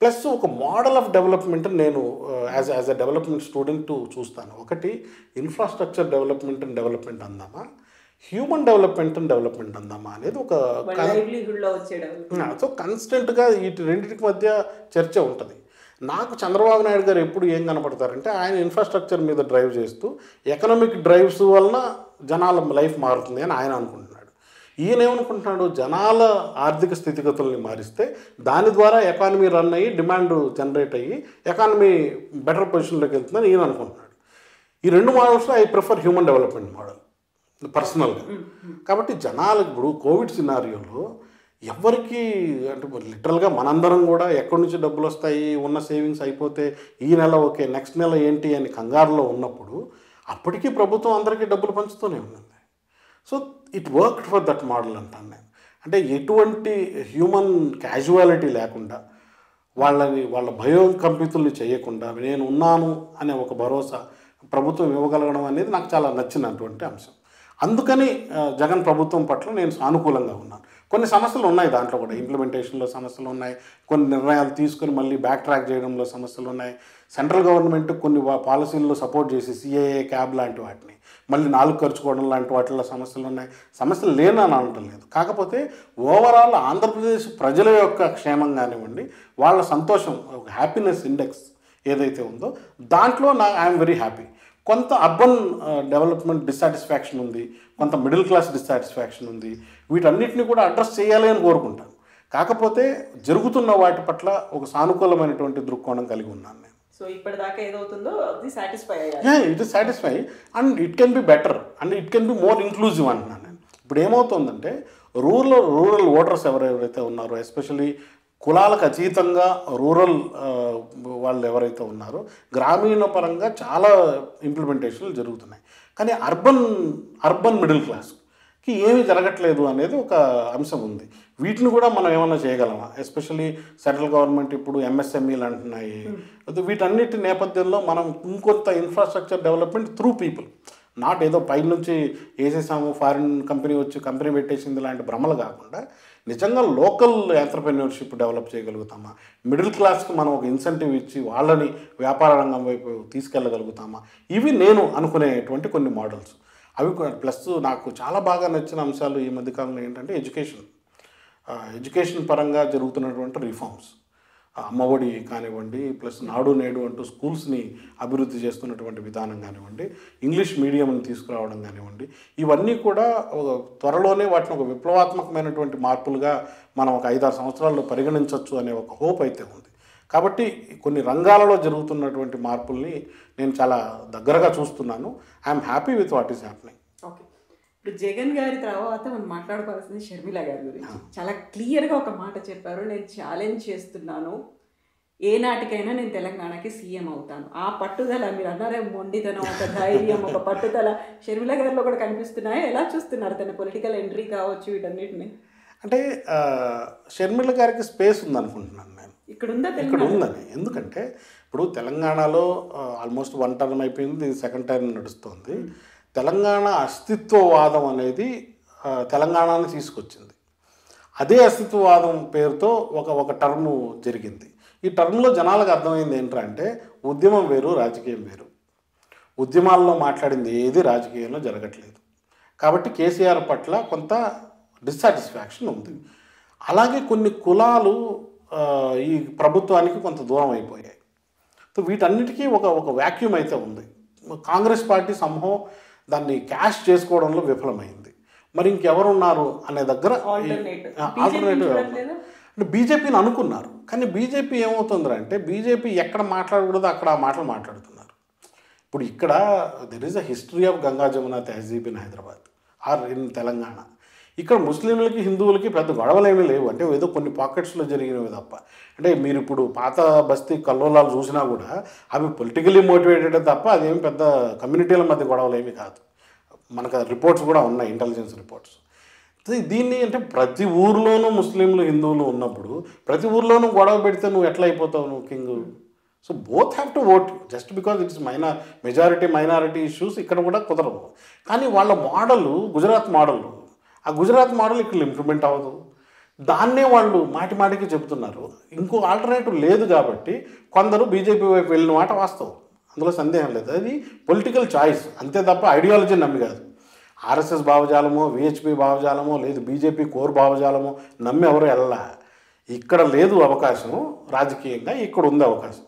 ప్లస్ ఒక మోడల్ ఆఫ్ డెవలప్మెంట్ నేను as as a development student చూస్తాను. ఒకటి ఇన్ఫ్రాస్ట్రక్చర్ డెవలప్మెంట్ అండ్ డెవలప్మెంట్ అందామా? హ్యూమన్ డెవలప్మెంట్ అండ్ డెవలప్మెంట్ అందామా అనేది ఒక సో కన్స్టెంట్గా వీటి రెండింటికి మధ్య చర్చ ఉంటుంది. నాకు చంద్రబాబు నాయుడు గారు ఎప్పుడు ఏం కనపడతారంటే ఆయన ఇన్ఫ్రాస్ట్రక్చర్ మీద డ్రైవ్ చేస్తూ ఎకనామిక్ డ్రైవ్స్ వలన జనాల లైఫ్ మారుతుంది అని ఆయన అనుకుంటున్నాడు. ఈయన ఏమనుకుంటున్నాడు? జనాల ఆర్థిక స్థితిగతుల్ని మారిస్తే దాని ద్వారా ఎకానమీ రన్ అయ్యి డిమాండ్ జనరేట్ అయ్యి ఎకానమీ బెటర్ పొజిషన్లోకి వెళ్తుందని ఈయన అనుకుంటున్నాడు. ఈ రెండు మోడల్స్లో I prefer human development model పర్సనల్గా కాబట్టి జనాలకు ఇప్పుడు కోవిడ్ సినారియోలో ఎవరికి అంటే లిటరల్గా మనందరం కూడా ఎక్కడి నుంచి డబ్బులు వస్తాయి ఉన్న సేవింగ్స్ అయిపోతే ఈ నెల ఓకే నెక్స్ట్ నెల ఏంటి అని కంగారులో ఉన్నప్పుడు అప్పటికీ ప్రభుత్వం అందరికీ డబ్బులు పంచుతూనే ఉంది so it work for that model అంటాను నేను. అంటే ఎటువంటి హ్యూమన్ క్యాజువాలిటీ లేకుండా వాళ్ళని వాళ్ళ భయం కంపితుల్ని చేయకుండా నేను ఉన్నాను అనే ఒక భరోసా ప్రభుత్వం ఇవ్వగలగడం అనేది నాకు చాలా నచ్చినటువంటి అంశం. అందుకని జగన్ ప్రభుత్వం పట్ల నేను సానుకూలంగా ఉన్నాను. కొన్ని సమస్యలు ఉన్నాయి దాంట్లో కూడా. ఇంప్లిమెంటేషన్లో సమస్యలు ఉన్నాయి. కొన్ని నిర్ణయాలు తీసుకొని మళ్ళీ బ్యాక్ ట్రాక్ చేయడంలో సమస్యలు ఉన్నాయి. సెంట్రల్ గవర్నమెంట్ కొన్ని పాలసీల్లో సపోర్ట్ చేసి సిఏఏ క్యాబ్ లాంటి వాటిని మళ్ళీ నాలుగు ఖర్చుకోవడం లాంటి వాటిల్లో సమస్యలు ఉన్నాయి. సమస్యలు లేనని అనటం లేదు. కాకపోతే ఓవరాల్ ఆంధ్రప్రదేశ్ ప్రజల యొక్క క్షేమం కానివ్వండి వాళ్ళ సంతోషం ఒక హ్యాపీనెస్ ఇండెక్స్ ఏదైతే ఉందో దాంట్లో నా ఐఎమ్ వెరీ హ్యాపీ కొంత అర్బన్ డెవలప్మెంట్ డిస్సాటిస్ఫాక్షన్ ఉంది కొంత మిడిల్ క్లాస్ డిస్సాటిస్ఫాక్షన్ ఉంది. వీటన్నిటిని కూడా అడ్రస్ చేయాలి అని కోరుకుంటాను. కాకపోతే జరుగుతున్న వాటి పట్ల ఒక సానుకూలమైనటువంటి దృక్కోణం కలిగి ఉన్నాను నేను. సో ఇప్పటిదాకా ఏదవుతుందో అది satisfy అయ్యాలి. It is satisfy and it can be better and it can be more inclusive అంటున్నాను నేను. ఇప్పుడు ఏమవుతుందంటే రూరల్ రూరల్ ఓటర్స్ ఎవరెవరైతే ఉన్నారో ఎస్పెషలీ కులాలకు అతీతంగా రూరల్ వాళ్ళు ఎవరైతే ఉన్నారో గ్రామీణ పరంగా చాలా ఇంప్లిమెంటేషన్లు జరుగుతున్నాయి. కానీ అర్బన్ అర్బన్ మిడిల్ క్లాస్కి ఏమీ జరగట్లేదు అనేది ఒక అంశం ఉంది. వీటిని కూడా మనం ఏమైనా చేయగలమా? ఎస్పెషల్లీ సెంట్రల్ గవర్నమెంట్ ఇప్పుడు ఎంఎస్ఎంఈలు అంటున్నాయి. వీటన్నిటి నేపథ్యంలో మనం ఇంకొంత infrastructure development through people not ఏదో పైనుంచి వేసేసాము ఫారిన్ కంపెనీ వచ్చి కంపెనీ పెట్టేసింది లాంటి భ్రమలు కాకుండా నిజంగా లోకల్ ఎంటర్ప్రెన్యూర్షిప్ డెవలప్ చేయగలుగుతామా? మిడిల్ క్లాస్కి మనం ఒక ఇన్సెంటివ్ ఇచ్చి వాళ్ళని వ్యాపార రంగం వైపు తీసుకెళ్ళగలుగుతామా? ఇవి నేను అనుకునేటువంటి కొన్ని మోడల్స్. అవి ప్లస్ నాకు చాలా బాగా నచ్చిన అంశాలు ఈ మధ్యకాలంలో ఏంటంటే ఎడ్యుకేషన్. ఎడ్యుకేషన్ పరంగా జరుగుతున్నటువంటి రిఫార్మ్స్. అమ్మఒడి కానివ్వండి ప్లస్ నాడు నేడు అంటూ స్కూల్స్ని అభివృద్ధి చేస్తున్నటువంటి విధానం కానివ్వండి ఇంగ్లీష్ మీడియంని తీసుకురావడం కానివ్వండి ఇవన్నీ కూడా ఒక త్వరలోనే వాటిని ఒక విప్లవాత్మకమైనటువంటి మార్పులుగా మనం ఒక ఐదారు సంవత్సరాల్లో పరిగణించవచ్చు అనే ఒక హోప్ అయితే ఉంది. కాబట్టి కొన్ని రంగాలలో జరుగుతున్నటువంటి మార్పుల్ని నేను చాలా దగ్గరగా చూస్తున్నాను. I'm happy with what is happening. ఇప్పుడు జగన్ గారి తర్వాత మనం మాట్లాడుకోవాల్సింది షర్మిల గారి గురించి. చాలా క్లియర్గా ఒక మాట చెప్పారు నేను ఛాలెంజ్ చేస్తున్నాను. ఏ నాటికైనా నేను తెలంగాణకి సీఎం అవుతాను. ఆ పట్టుదల మీరు అన్నారే మొండితనం ఒక ధైర్యం ఒక పట్టుదల. షర్మిల గారిలో కూడా కనిపిస్తున్నాయి? ఎలా చూస్తున్నారు? తన పొలిటికల్ ఎంట్రీ కావచ్చు వీటన్నిటిని. అంటే షర్మిల గారికి స్పేస్ ఉందనుకుంటున్నాను నేను. ఇక్కడ ఉందా ఇక్కడ ఉందని ఎందుకంటే ఇప్పుడు తెలంగాణలో ఆల్మోస్ట్ వన్ టర్మ్ అయిపోయింది సెకండ్ టర్మ్ నడుస్తుంది. తెలంగాణ అస్తిత్వవాదం అనేది తెలంగాణను తీసుకొచ్చింది. అదే అస్తిత్వవాదం పేరుతో ఒక ఒక టర్మ్ జరిగింది. ఈ టర్మ్లో జనాలకు అర్థమైంది ఏంటంటే ఉద్యమం వేరు రాజకీయం వేరు. ఉద్యమాల్లో మాట్లాడింది ఏది రాజకీయంలో జరగట్లేదు. కాబట్టి కేసీఆర్ పట్ల కొంత డిస్సాటిస్ఫాక్షన్ ఉంది. అలాగే కొన్ని కులాలు ఈ ప్రభుత్వానికి కొంత దూరం అయిపోయాయి. సో వీటన్నిటికీ ఒక ఒక వ్యాక్యూమ్ అయితే ఉంది. కాంగ్రెస్ పార్టీ సంహం దాన్ని క్యాష్ చేసుకోవడంలో విఫలమైంది. మరి ఇంకెవరున్నారు అనే దగ్గర. ఆల్టర్నేటివ్? అంటే బీజేపీని అనుకున్నారు. కానీ బీజేపీ ఏమవుతుంది అంటే బీజేపీ ఎక్కడ మాట్లాడకూడదో అక్కడ ఆ మాటలు మాట్లాడుతున్నారు. ఇప్పుడు ఇక్కడ there is a history of Ganga Jamuna tehzeeb in Hyderabad or in Telangana ఇక్కడ ముస్లింలకి హిందువులకి పెద్ద గొడవలు ఏమీ లేవు. అంటే ఏదో కొన్ని పాకెట్స్లో జరిగినవి తప్ప. అంటే మీరు ఇప్పుడు పాత బస్తీ కల్లోలాలు చూసినా కూడా అవి పొలిటికలీ మోటివేటెడ్ తప్ప అదేం పెద్ద కమ్యూనిటీల మధ్య గొడవలు కాదు. మనకు రిపోర్ట్స్ కూడా ఉన్నాయి ఇంటెలిజెన్స్ రిపోర్ట్స్. దీన్ని అంటే ప్రతి ఊర్లోనూ ముస్లింలు హిందువులు ఉన్నప్పుడు ప్రతి ఊర్లోనూ గొడవ పెడితే నువ్వు ఎట్లా అయిపోతావు నువ్వు king? So both have to vote just because it's Maina majority minority issues ఇక్కడ కూడా కుదరవు. కానీ వాళ్ళ మోడల్ గుజరాత్ మోడల్ ఆ గుజరాత్ మోడల్ ఇక్కడ ఇంప్లిమెంట్ అవ్వదు. దాన్నే వాళ్ళు మాటి మాటికి చెబుతున్నారు. ఇంకో ఆల్టర్నేటివ్ లేదు కాబట్టి కొందరు బీజేపీ వైపు వెళ్ళిన మాట వాస్తవం. అందులో సందేహం లేదు. అది పొలిటికల్ చాయిస్ అంతే తప్ప ఐడియాలజీ నమ్మి కాదు. ఆర్ఎస్ఎస్ భావజాలమో విహెచ్పి భావజాలమో లేదు బీజేపీ కోర్ భావజాలమో నమ్మి ఎవరు వెళ్ళా. ఇక్కడ లేదు అవకాశం. రాజకీయంగా ఇక్కడ ఉంది అవకాశం.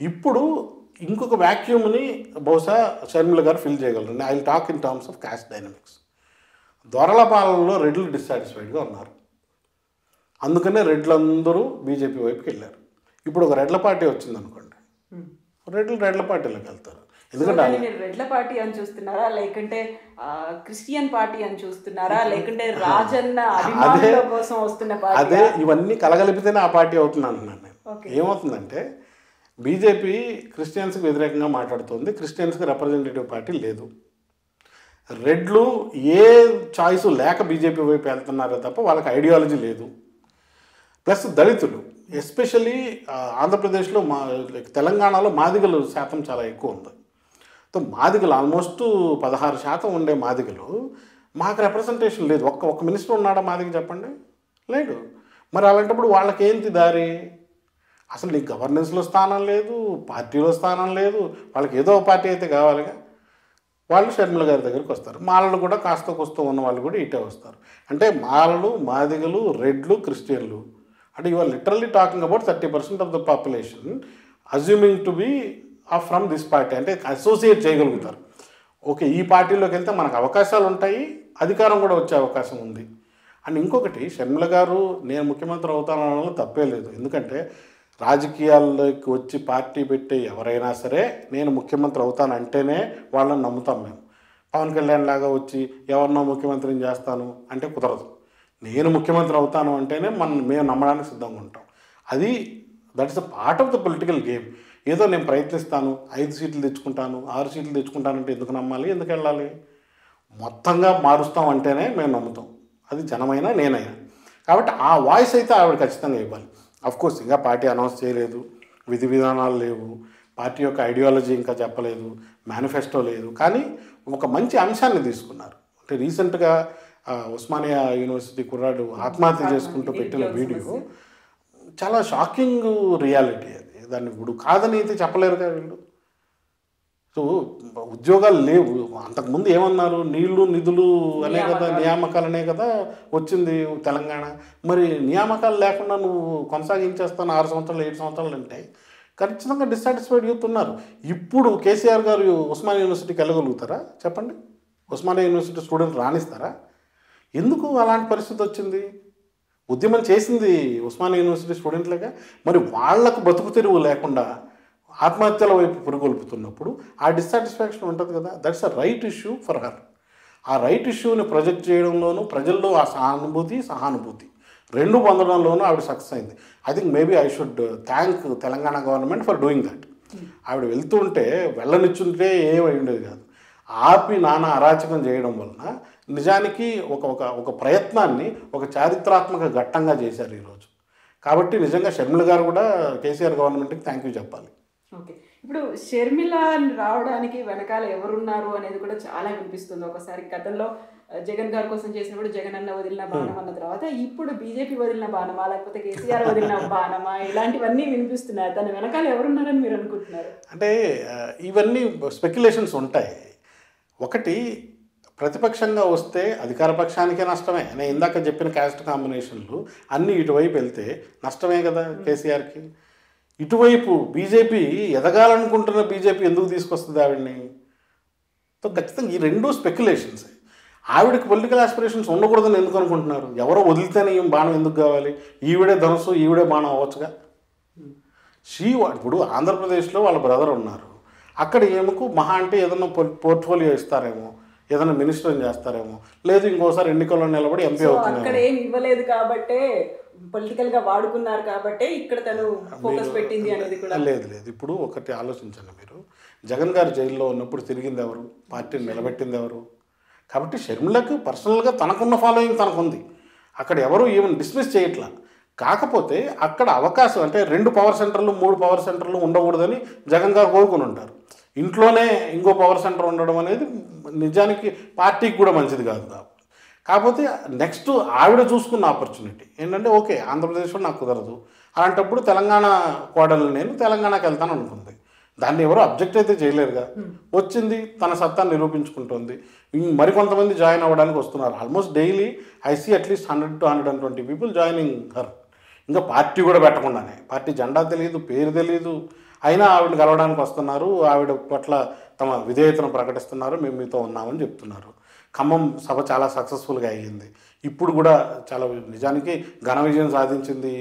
ఇప్పుడు ఇంకొక వ్యాక్యూమ్ని బహుశా షర్మిల గారు ఫిల్ చేయగలరు. I will talk in terms of caste dynamics దొరల పాలనలో రెడ్లు డిస్సాటిస్ఫైడ్గా ఉన్నారు. అందుకనే రెడ్లందరూ బీజేపీ వైపుకి వెళ్ళారు. ఇప్పుడు ఒక రెడ్ల పార్టీ వచ్చింది అనుకోండి. రెడ్లు రెడ్ల పార్టీలోకి వెళ్తారు. ఎందుకంటే మీరు రెడ్ల పార్టీ అని చూస్తున్నారా? లేకుంటే క్రిస్టియన్ పార్టీ అని చూస్తున్నారా? లేకుంటే రాజన్న అభిమానుల కోసం వస్తున్న పార్టీ అదే ఇవన్నీ కలగలిపితేనే ఆ పార్టీ అవుతుంది అంటున్నాను నేను. ఏమవుతుందంటే బీజేపీ క్రిస్టియన్స్కి వ్యతిరేకంగా మాట్లాడుతుంది. క్రిస్టియన్స్కి రిప్రజెంటేటివ్ పార్టీ లేదు. రెడ్లు ఏ చాయిస్ లేక బీజేపీ వైపు వెళ్తున్నారో తప్ప వాళ్ళకి ఐడియాలజీ లేదు. ప్లస్ దళితులు ఎస్పెషల్లీ ఆంధ్రప్రదేశ్లో మా తెలంగాణలో మాదిగలు శాతం చాలా ఎక్కువ ఉంది. సో మాదిగలు ఆల్మోస్ట్ పదహారు శాతం ఉండే మాదిగలు మాకు రిప్రజెంటేషన్ లేదు. ఒక్క ఒక్క మినిస్టర్ ఉన్నాడా మాదిగ చెప్పండి? లేడు. మరి అలాంటప్పుడు వాళ్ళకి ఏంటి దారి? అసలు నీకు గవర్నెన్స్లో స్థానం లేదు పార్టీలో స్థానం లేదు వాళ్ళకి ఏదో ఒక పార్టీ అయితే కావాలిగా. వాళ్ళు షర్మిల గారి దగ్గరికి వస్తారు. మాలలు కూడా కాస్త కొస్త ఉన్న వాళ్ళు కూడా ఇటే వస్తారు. అంటే మాలలు మాదిగలు రెడ్లు క్రిస్టియన్లు. అంటే you are literally talking about thirty percent of the population assuming to be of from this party. అంటే అసోసియేట్ చేయగలుగుతారు. ఓకే ఈ పార్టీలోకి వెళ్తే మనకు అవకాశాలు ఉంటాయి అధికారం కూడా వచ్చే అవకాశం ఉంది. అండ్ ఇంకొకటి షర్మిల గారు నేను ముఖ్యమంత్రి అవుతానడంలో తప్పే లేదు. ఎందుకంటే రాజకీయాల్లోకి వచ్చి పార్టీ పెట్టే ఎవరైనా సరే నేను ముఖ్యమంత్రి అవుతానంటేనే వాళ్ళని నమ్ముతాం మేము. పవన్ కళ్యాణ్ లాగా వచ్చి ఎవరినో ముఖ్యమంత్రిని చేస్తాను అంటే కుదరదు. నేను ముఖ్యమంత్రి అవుతాను అంటేనే మనం మేము నమ్మడానికి సిద్ధంగా ఉంటాం. అది that is a part of the political game ఏదో నేను ప్రయత్నిస్తాను ఐదు సీట్లు తెచ్చుకుంటాను ఆరు సీట్లు తెచ్చుకుంటానంటే ఎందుకు నమ్మాలి? ఎందుకు వెళ్ళాలి? మొత్తంగా మారుస్తాం అంటేనే మేము నమ్ముతాం. అది జనమైనా నేనైనా. కాబట్టి ఆ వాయిస్ అయితే ఆవిడ ఖచ్చితంగా ఇవ్వాలి. కోర్స్ ఇంకా పార్టీ అనౌన్స్ చేయలేదు. విధి విధానాలు లేవు. పార్టీ యొక్క ఐడియాలజీ ఇంకా చెప్పలేదు. మేనిఫెస్టో లేదు. కానీ ఒక మంచి అంశాన్ని తీసుకున్నారు. అంటే రీసెంట్గా ఉస్మానియా యూనివర్సిటీ కుర్రాడు ఆత్మహత్య చేసుకుంటూ పెట్టిన వీడియో చాలా షాకింగ్ రియాలిటీ అది. దాన్ని ఇప్పుడు కాదని అయితే చెప్పలేరు కదా వీళ్ళు. సో ఉద్యోగాలు లేవు. అంతకుముందు ఏమన్నారు? నీళ్ళు నిధులు అనే కదా నియామకాలనే కదా వచ్చింది తెలంగాణ. మరి నియామకాలు లేకుండా నువ్వు కొనసాగించేస్తాను ఆరు సంవత్సరాలు ఏడు సంవత్సరాలు అంటే ఖచ్చితంగా డిస్సాటిస్ఫైడ్ యూత్ ఉన్నారు. ఇప్పుడు కేసీఆర్ గారు ఉస్మానియా యూనివర్సిటీకి వెళ్ళగలుగుతారా? చెప్పండి. ఉస్మానియా యూనివర్సిటీ స్టూడెంట్ రాణిస్తారా? ఎందుకు అలాంటి పరిస్థితి వచ్చింది? ఉద్యమం చేసింది ఉస్మానియా యూనివర్సిటీ స్టూడెంట్లేగా? మరి వాళ్ళకు బతుకు తెరువు లేకుండా ఆత్మహత్యల వైపు పురుగొల్పుతున్నప్పుడు ఆ డిస్సాటిస్ఫాక్షన్ ఉంటుంది కదా. That's a right issue for her ఆ రైట్ ఇష్యూని ప్రొజెక్ట్ చేయడంలోనూ ప్రజల్లో ఆ సానుభూతి సహానుభూతి రెండు పొందడంలోనూ ఆవిడ సక్సెస్ అయింది. I think maybe I should thank Telangana government for doing that ఆవిడ వెళ్తుంటే వెళ్ళనిచ్చుంటే ఏమై ఉండేది కాదు. ఆపి నానా అరాచకం చేయడం వలన నిజానికి ఒక ఒక ఒక ప్రయత్నాన్ని ఒక చారిత్రాత్మక ఘట్టంగా చేశారు ఈరోజు. కాబట్టి నిజంగా షర్మిల గారు కూడా కేసీఆర్ గవర్నమెంట్కి థ్యాంక్ యూ చెప్పాలి. ఓకే. ఇప్పుడు షర్మిల రావడానికి వెనకాల ఎవరున్నారు అనేది కూడా చాలా వినిపిస్తుంది. ఒకసారి గతంలో జగన్ గారి కోసం చేసినప్పుడు జగన్ అన్న వదిలిన బాణం అన్న తర్వాత ఇప్పుడు బీజేపీ వదిలిన బాణమా లేకపోతే కేసీఆర్ వదిలిన బాణమా? ఇలాంటివన్నీ వినిపిస్తున్నాయి. దాని వెనకాల ఎవరున్నారని మీరు అనుకుంటున్నారు? అంటే ఇవన్నీ స్పెక్యులేషన్స్ ఉంటాయి. ఒకటి ప్రతిపక్షంగా వస్తే అధికార పక్షానికే నష్టమే. నేను ఇందాక చెప్పిన క్యాస్ట్ కాంబినేషన్లు అన్నీ ఇటువైపు వెళ్తే నష్టమే కదా కేసీఆర్కి. ఇటువైపు బీజేపీ ఎదగాలనుకుంటున్న బీజేపీ ఎందుకు తీసుకొస్తుంది ఆవిడ్ని? సో ఖచ్చితంగా ఈ రెండు స్పెక్యులేషన్స్ ఆవిడకి పొలిటికల్ ఆస్పిరేషన్స్ ఉండకూడదని ఎందుకు అనుకుంటున్నారు? ఎవరో వదిలితేనే ఈమె బాణం ఎందుకు కావాలి? ఈవిడే ధనుసు ఈవిడే బాణం అవ్వచ్చుగా? షీ ఇప్పుడు ఆంధ్రప్రదేశ్లో వాళ్ళ బ్రదర్ ఉన్నారు. అక్కడ ఏమకు మహా అంటే ఏదైనా పోర్ట్ఫోలియో ఇస్తారేమో? ఏదైనా మినిస్టర్ చేస్తారేమో? లేదు ఇంకోసారి ఎన్నికల్లో నిలబడి ఎంపీ అవుతున్నారు ఏం ఇవ్వలేదు కాబట్టే పొలిటికల్గా వాడుకున్నారు కాబట్టి ఇక్కడ తను ఫోకస్ పెట్టింది అనేది కూడా. లేదు లేదు. ఇప్పుడు ఒకటి ఆలోచించండి మీరు. జగన్ గారు జైల్లో ఉన్నప్పుడు తిరిగింది ఎవరు? పార్టీని నిలబెట్టింది ఎవరు? కాబట్టి షర్మిలకు పర్సనల్గా తనకున్న ఫాలోయింగ్ తనకుంది. అక్కడ ఎవరు ఈవెన్ డిస్మిస్ చేయట్లా. కాకపోతే అక్కడ అవకాశం అంటే రెండు పవర్ సెంటర్లు మూడు పవర్ సెంటర్లు ఉండకూడదని జగన్ గారు కోరుకుని ఉంటారు. ఇంట్లోనే ఇంకో పవర్ సెంటర్ ఉండడం అనేది నిజానికి పార్టీకి కూడా మంచిది కాదు. కాబట్టి కాకపోతే నెక్స్ట్ ఆవిడ చూసుకున్న ఆపర్చునిటీ ఏంటంటే ఓకే ఆంధ్రప్రదేశ్లో నాకు కుదరదు. అలాంటప్పుడు తెలంగాణ కోడలు నేను తెలంగాణకి వెళ్తాను అనుకుంది. దాన్ని ఎవరు అబ్జెక్ట్ అయితే చేయలేరుగా. వచ్చింది తన సత్తాన్ని నిరూపించుకుంటుంది. మరికొంతమంది జాయిన్ అవ్వడానికి వస్తున్నారు. Almost daily I see at least hundred to hundred and twenty people joining her ఇంకా పార్టీ కూడా పెట్టకుండానే. పార్టీ జెండా తెలియదు పేరు తెలియదు అయినా ఆవిడని కలవడానికి వస్తున్నారు. ఆవిడ పట్ల తమ విధేయతను ప్రకటిస్తున్నారు. మేము మీతో ఉన్నామని చెప్తున్నారు. ఖమ్మం సభ చాలా సక్సెస్ఫుల్గా అయ్యింది. ఇప్పుడు కూడా చాలా నిజానికి ఘన విజయం సాధించింది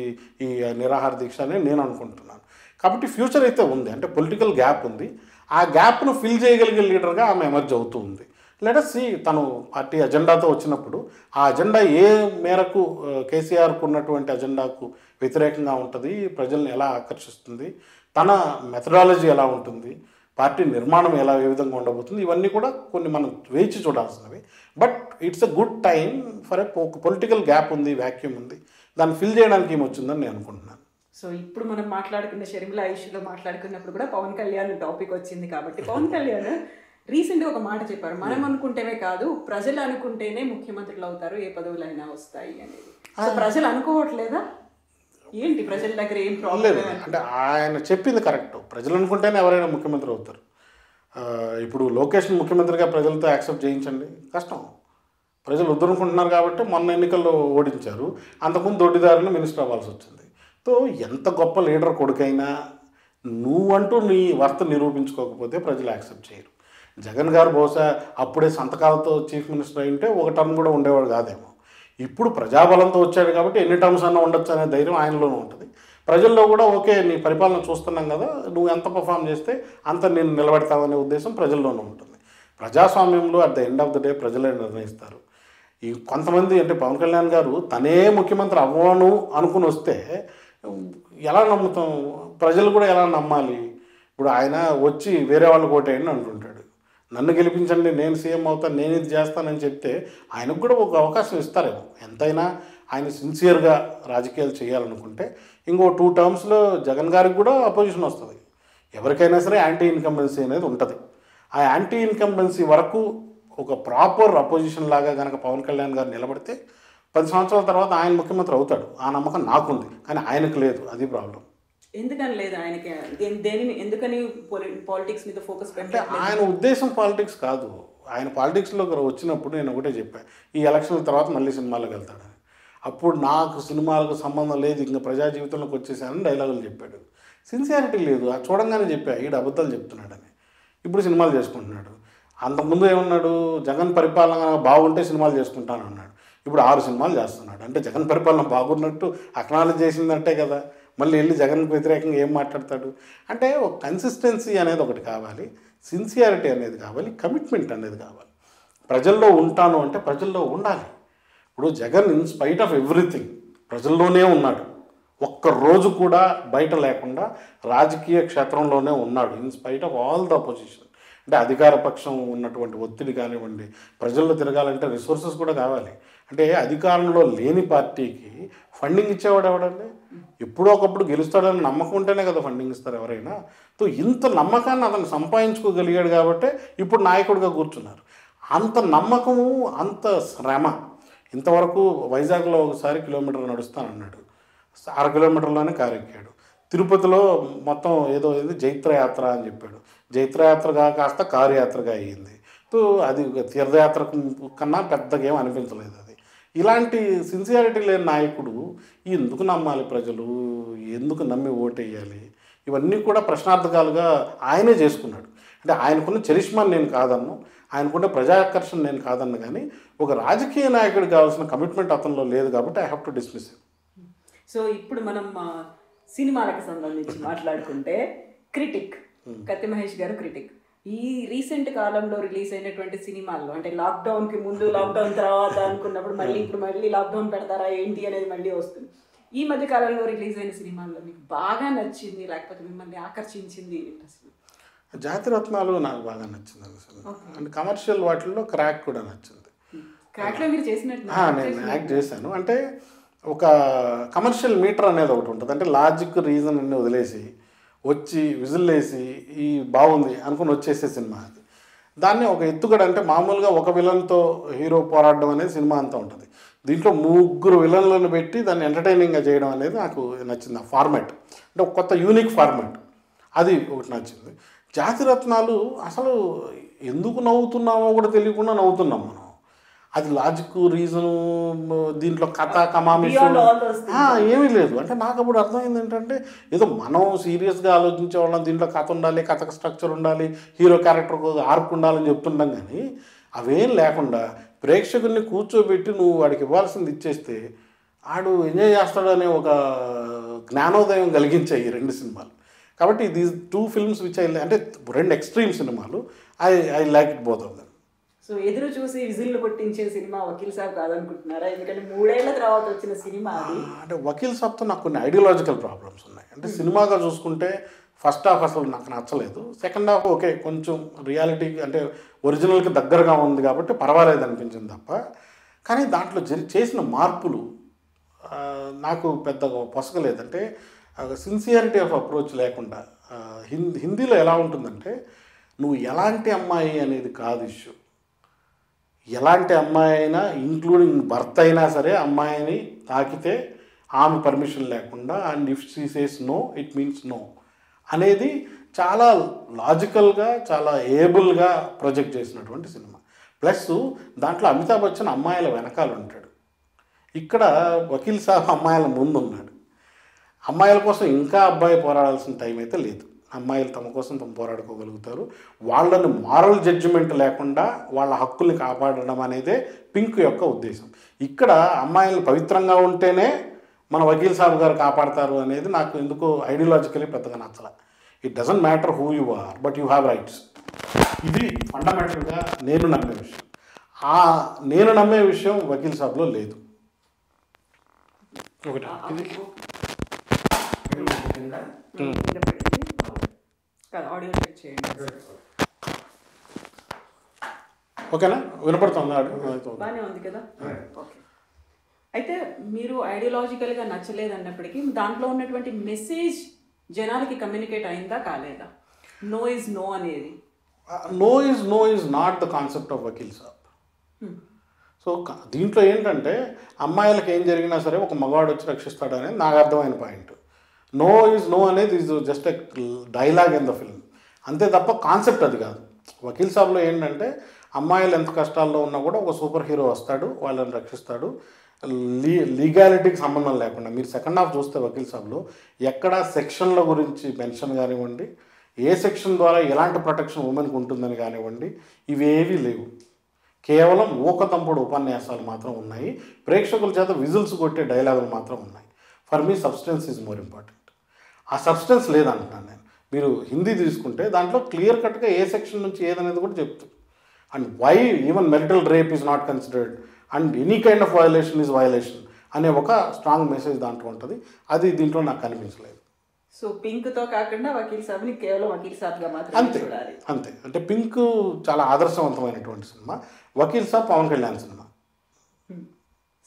ఈ నిరాహార దీక్ష అని నేను అనుకుంటున్నాను. కాబట్టి ఫ్యూచర్ అయితే ఉంది. అంటే పొలిటికల్ గ్యాప్ ఉంది. ఆ గ్యాప్ను ఫిల్ చేయగలిగే లీడర్గా ఆమె ఎమర్జ్ అవుతూ ఉంది. లెటస్ సి తను పార్టీ అజెండాతో వచ్చినప్పుడు ఆ అజెండా ఏ మేరకు కేసీఆర్కు ఉన్నటువంటి అజెండాకు వ్యతిరేకంగా ఉంటుంది ప్రజల్ని ఎలా ఆకర్షిస్తుంది తన మెథడాలజీ ఎలా ఉంటుంది పార్టీ నిర్మాణం ఎలా ఏ విధంగా ఉండబోతుంది ఇవన్నీ కూడా కొన్ని మనం వేచి చూడాల్సినవి. But it's a good time for a political gap ఉంది వ్యాక్యూమ్ ఉంది. దాన్ని ఫిల్ చేయడానికి ఏమొచ్చిందని నేను అనుకుంటున్నాను. సో ఇప్పుడు మనం మాట్లాడుకున్న షర్మిల ఇష్యూలో మాట్లాడుకున్నప్పుడు కూడా పవన్ కళ్యాణ్ టాపిక్ వచ్చింది కాబట్టి పవన్ కళ్యాణ్ రీసెంట్గా ఒక మాట చెప్పారు. మనం అనుకుంటేనే కాదు ప్రజలు అనుకుంటేనే ముఖ్యమంత్రులు అవుతారు ఏ పదవులైనా వస్తాయి అనేది. సో ప్రజలు అనుకోవట్లేదా? ఏంటి ప్రజల దగ్గర ఏం ప్రాబ్లం అంటే ఆయన చెప్పింది కరెక్ట్. ప్రజలు అనుకుంటేనే ఎవరైనా ముఖ్యమంత్రి అవుతారు. ఇప్పుడు లోకేష్ ముఖ్యమంత్రిగా ప్రజలతో యాక్సెప్ట్ చేయించండి. కష్టం. ప్రజలు వద్దనుకుంటున్నారు కాబట్టి మొన్న ఎన్నికల్లో ఓడించారు. అంతకుముందు దొడ్డిదారిని మినిస్టర్ అవ్వాల్సి వచ్చింది. సో ఎంత గొప్ప లీడర్ కొడుకైనా నువ్వంటూ నీ వర్త నిరూపించుకోకపోతే ప్రజలు యాక్సెప్ట్ చేయరు. జగన్ గారు బహుశా అప్పుడే సంతకాలతో చీఫ్ మినిస్టర్ అయింటే ఒక టర్మ్ కూడా ఉండేవాడు కాదేమో. ఇప్పుడు ప్రజాబలంతో వచ్చాడు కాబట్టి ఎన్ని టర్మ్స్ అన్నా ఉండొచ్చు అనే ధైర్యం ఆయనలోనూ ఉంటుంది. ప్రజల్లో కూడా ఓకే నీ పరిపాలన చూస్తున్నాం కదా నువ్వు ఎంత పర్ఫామ్ చేస్తే అంత నేను నిలబెడతావనే ఉద్దేశం ప్రజల్లోనూ ఉంటుంది. ప్రజాస్వామ్యంలో at the end of the day ప్రజలే నిర్ణయిస్తారు. ఈ కొంతమంది అంటే పవన్ కళ్యాణ్ గారు తనే ముఖ్యమంత్రి అవ్వను అనుకుని వస్తే ఎలా నమ్ముతాం? ప్రజలు కూడా ఎలా నమ్మాలి? ఇప్పుడు ఆయన వచ్చి వేరే వాళ్ళకి ఓటేయండి అంటుంటాడు నన్ను గెలిపించండి నేను సీఎం అవుతాను నేను ఇది చేస్తానని చెప్తే ఆయనకు కూడా ఒక అవకాశం ఇస్తారేమో. ఎంతైనా ఆయన సిన్సియర్గా రాజకీయాలు చేయాలనుకుంటే ఇంకో టూ టర్మ్స్లో జగన్ గారికి కూడా అపోజిషన్ వస్తుంది. ఎవరికైనా సరే యాంటీ ఇన్కంబెన్సీ అనేది ఉంటుంది. ఆ యాంటీ ఇన్కంబెన్సీ వరకు ఒక ప్రాపర్ అపోజిషన్ లాగా కనుక పవన్ కళ్యాణ్ గారు నిలబడితే పది సంవత్సరాల తర్వాత ఆయన ముఖ్యమంత్రి అవుతాడు. ఆ నమ్మకం నాకుంది కానీ ఆయనకు లేదు అది ప్రాబ్లం ఎందుకని లేదు ఆయనకి? దేని దేనిని ఎందుకని పాలిటిక్స్ మీద ఫోకస్ అంటే ఆయన ఉద్దేశం పాలిటిక్స్ కాదు. ఆయన పాలిటిక్స్లో వచ్చినప్పుడు నేను ఒకటే చెప్పాను ఈ ఎలక్షన్ల తర్వాత మళ్ళీ సినిమాలకు వెళ్తాడని అప్పుడు నాకు సినిమాలకు సంబంధం లేదు. ఇంకా ప్రజా జీవితంలోకి వచ్చేసానని డైలాగులు చెప్పాడు. సిన్సియారిటీ లేదు. అది చూడంగానే చెప్పా. ఈడు అబద్ధాలు చెప్తున్నాడని. ఇప్పుడు సినిమాలు చేసుకుంటున్నాడు. అంతకుముందు ఏమన్నాడు? జగన్ పరిపాలన బాగుంటే సినిమాలు చేసుకుంటాను అన్నాడు ఇప్పుడు ఆరు సినిమాలు చేస్తున్నాడు. అంటే జగన్ పరిపాలన బాగున్నట్టు అక్నాలజ్ చేసిందంటే కదా. మళ్ళీ వెళ్ళి జగన్కు వ్యతిరేకంగా ఏం మాట్లాడతాడు? అంటే ఒక కన్సిస్టెన్సీ అనేది ఒకటి కావాలి సిన్సియారిటీ అనేది కావాలి కమిట్మెంట్ అనేది కావాలి. ప్రజల్లో ఉంటాను అంటే ప్రజల్లో ఉండాలి. ఇప్పుడు Jagan in spite of everything ప్రజల్లోనే ఉన్నాడు. ఒక్క రోజు కూడా బయట లేకుండా రాజకీయ క్షేత్రంలోనే ఉన్నాడు in spite of all the opposition అంటే అధికార పక్షం ఉన్నటువంటి ఒత్తిడి కానివ్వండి ప్రజల్లో తిరగాలంటే రిసోర్సెస్ కూడా కావాలి. అంటే అధికారంలో లేని పార్టీకి ఫండింగ్ ఇచ్చేవాడు ఎవడండి? ఎప్పుడో ఒకప్పుడు గెలుస్తాడని నమ్మకం ఉంటేనే కదా ఫండింగ్ ఇస్తారు ఎవరైనా. సో ఇంత నమ్మకాన్ని అతను సంపాదించుకోగలిగాడు కాబట్టి ఇప్పుడు నాయకుడిగా కూర్చున్నారు. అంత నమ్మకము అంత శ్రమ. ఇంతవరకు వైజాగ్లో ఒకసారి కిలోమీటర్ నడుస్తానన్నాడు. అర కిలోమీటర్లోనే కారు ఎక్కాడు. తిరుపతిలో మొత్తం ఏదో ఏది జైత్రయాత్ర అని చెప్పాడు. జైత్రయాత్రగా కాస్త కారు యాత్రగా అయ్యింది. సో అది తీర్థయాత్ర కన్నా పెద్దగా ఏం అనిపించలేదు. ఇలాంటి సిన్సియారిటీ లేని నాయకుడు ఎందుకు నమ్మాలి ప్రజలు? ఎందుకు నమ్మి ఓటేయాలి? ఇవన్నీ కూడా ప్రశ్నార్థకాలుగా ఆయనే చేసుకున్నాడు. అంటే ఆయనకున్న చరిష్మా నేను కాదన్ను ఆయనకున్న ప్రజాకర్షణ నేను కాదన్ను కానీ ఒక రాజకీయ నాయకుడికి కావాల్సిన కమిట్మెంట్ అతనిలో లేదు కాబట్టి I have to dismiss so ఇప్పుడు మనం సినిమాలకు సంబంధించి మాట్లాడుకుంటే క్రిటిక్ కత్తి మహేష్ గారు క్రిటిక్ ఈ రీసెంట్ కాలంలో రిలీజ్ అయినటువంటి సినిమాల్లో అంటే లాక్డౌన్కి ముందు లాక్డౌన్ తర్వాత అనుకున్నప్పుడు మళ్ళీ ఇప్పుడు మళ్ళీ లాక్డౌన్ పెడతారా ఏంటి అనేది మళ్ళీ వస్తుంది. ఈ మధ్య కాలంలో రిలీజ్ అయిన సినిమాల్లో మీకు బాగా నచ్చింది లేకపోతే మిమ్మల్ని ఆకర్షించింది అసలు? జాతిరత్నాలు నాకు బాగా నచ్చింది అసలు. అంటే కమర్షియల్ వాటిల్లో క్రాక్ కూడా నచ్చింది. క్రాక్లో మీరు చేసినట్టు నేను యాక్ట్ చేశాను. అంటే ఒక కమర్షియల్ మీటర్ అనేది ఒకటి ఉంటుంది. అంటే లాజిక్ రీజన్ అన్ని వదిలేసి వచ్చి విజిల్లేసి ఈ బాగుంది అనుకుని వచ్చేసే సినిమా అది. దాన్ని ఒక ఎత్తుగడ అంటే మామూలుగా ఒక విలన్తో హీరో పోరాడడం అనేది సినిమా అంతా ఉంటుంది. దీంట్లో ముగ్గురు విలన్లను పెట్టి దాన్ని ఎంటర్టైనింగ్గా చేయడం అనేది నాకు నచ్చింది ఆ ఫార్మాట్. అంటే ఒక కొత్త యూనిక్ ఫార్మాట్. అది ఒకటి నచ్చింది. జాతిరత్నాలు అసలు ఎందుకు నవ్వుతున్నామో కూడా తెలియకుండా నవ్వుతున్నాం మనం. అది లాజిక్ రీజను దీంట్లో కథ కమామిషు. Beyond all those things. ఆ, ఏమీ లేదు. అంటే నాకు అప్పుడు అర్థమైంది ఏంటంటే ఏదో మనం సీరియస్గా ఆలోచించే వాళ్ళం దీంట్లో కథ ఉండాలి కథకు స్ట్రక్చర్ ఉండాలి హీరో క్యారెక్టర్ ఆర్క్ ఉండాలని చెప్తుంటాం కానీ అవేం లేకుండా ప్రేక్షకుల్ని కూర్చోబెట్టి నువ్వు వాడికి ఇవ్వాల్సింది ఇచ్చేస్తే ఆడు ఎంజాయ్ చేస్తాడనే ఒక జ్ఞానోదయం కలిగించాయి ఈ రెండు సినిమాలు. కాబట్టి these two films which I అంటే రెండు ఎక్స్ట్రీమ్ సినిమాలు I I like it both of so ఎదురు చూసి విజిల్లు కొట్టించే సినిమా వకీల్ సాబ్ కాదనుకుంటున్నారా? ఎందుకంటే మూడేళ్ళ తర్వాత వచ్చిన సినిమా అది. అంటే వకీల్ సాబ్తో నాకు కొన్ని ఐడియాలజికల్ ప్రాబ్లమ్స్ ఉన్నాయి. అంటే సినిమాగా చూసుకుంటే ఫస్ట్ హాఫ్ అసలు నాకు నచ్చలేదు. సెకండ్ హాఫ్ ఓకే కొంచెం రియాలిటీ అంటే ఒరిజినల్కి దగ్గరగా ఉంది కాబట్టి పర్వాలేదు అనిపించింది తప్ప. కానీ దాంట్లో జరి చేసిన మార్పులు నాకు పెద్దగా పొసగలేదంటే సిన్సియారిటీ ఆఫ్ అప్రోచ్ లేకుండా హిందీలో ఎలా ఉంటుందంటే నువ్వు ఎలాంటి అమ్మాయి అనేది కాదు ఇష్యూ ఎలాంటి అమ్మాయి అయినా ఇంక్లూడింగ్ భర్త అయినా సరే అమ్మాయిని తాకితే ఆమె పర్మిషన్ లేకుండా and if she says no it means no అనేది చాలా లాజికల్గా చాలా ఏబుల్గా ప్రొజెక్ట్ చేసినటువంటి సినిమా. ప్లస్ దాంట్లో అమితాబ్ బచ్చన్ అమ్మాయిల వెనకాల ఉంటాడు. ఇక్కడ వకీల్ సాబ్ అమ్మాయిల ముందు ఉన్నాడు అమ్మాయిల కోసం ఇంకా అబ్బాయి పోరాడాల్సిన టైం అయితే లేదు. అమ్మాయిలు తమ కోసం తమ పోరాడుకోగలుగుతారు వాళ్ళని మారల్ జడ్జిమెంట్ లేకుండా వాళ్ళ హక్కుల్ని కాపాడడం అనేదే పింక్ యొక్క ఉద్దేశం ఇక్కడ అమ్మాయిలు పవిత్రంగా ఉంటేనే మన వకీల్ సాబ్ గారు కాపాడతారు అనేది నాకు ఎందుకో ఐడియాలజికలీ పెద్దగా నచ్చల it doesn't matter who you are but you have rights ఇది ఫండమెంటల్గా నేను నమ్మే విషయం ఆ నేను నమ్మే విషయం వకీల్ సాబ్లో లేదు ఒకటి ఇది కింద పెట్టింది. కాదు ఆడియో చెక్ చేయండి. ఓకేనా? వినపడుతుందా. బాగానే ఉంది కదా? ఓకే అయితే మీరు ఐడియాలజికల్గా నచ్చలేదు అన్నప్పటికీ దాంట్లో ఉన్నటువంటి మెసేజ్ జనాలకి కమ్యూనికేట్ అయిందా కాలేదా? నో ఇస్ నో అనేది. No is no is not the concept of Vakeel Saab so క- దీంట్లో ఏంటంటే అమ్మాయిలకు ఏం జరిగినా సరే ఒక మగవాడు వచ్చి రక్షిస్తాడు అనేది నాకు అర్థమైన పాయింట్ నో ఈజ్ నో అనేది is just a dialogue in the film అంతే తప్ప కాన్సెప్ట్ అది కాదు. వకీల్ సాబ్లో ఏంటంటే అమ్మాయిలు ఎంత కష్టాల్లో ఉన్నా కూడా ఒక సూపర్ హీరో వస్తాడు వాళ్ళని రక్షిస్తాడు. లీ లీగాలిటీకి సంబంధం లేకుండా. మీరు సెకండ్ హాఫ్ చూస్తే వకీల్ సాబ్లో ఎక్కడ సెక్షన్ల గురించి మెన్షన్ కానివ్వండి ఏ సెక్షన్ ద్వారా ఎలాంటి ప్రొటెక్షన్ ఉమెన్కి ఉంటుందని కానివ్వండి ఇవేవీ లేవు. కేవలం ఊకతంపుడు ఉపన్యాసాలు మాత్రం ఉన్నాయి. ప్రేక్షకుల చేత విజిల్స్ కొట్టే డైలాగులు మాత్రం ఉన్నాయి. For me substance is more important ఆ సబ్స్టెన్స్ లేదంటున్నాను నేను. మీరు హిందీ తీసుకుంటే దాంట్లో క్లియర్ కట్గా ఏ సెక్షన్ నుంచి ఏదనేది కూడా చెప్తుంది and why even marital rape is not considered and any kind of violation is violation అనే ఒక స్ట్రాంగ్ మెసేజ్ దాంట్లో ఉంటుంది. అది దీంట్లో నాకు కనిపించలేదు. సో పింక్తో కాకుండా వకీల్ సాబ్ని కేవలం వకీల్ సాబ్గా మాత్రమే అంతే అంతే. అంటే పింక్ చాలా ఆదర్శవంతమైనటువంటి cinema. Vakeel Saab Pawan Kalyan cinema.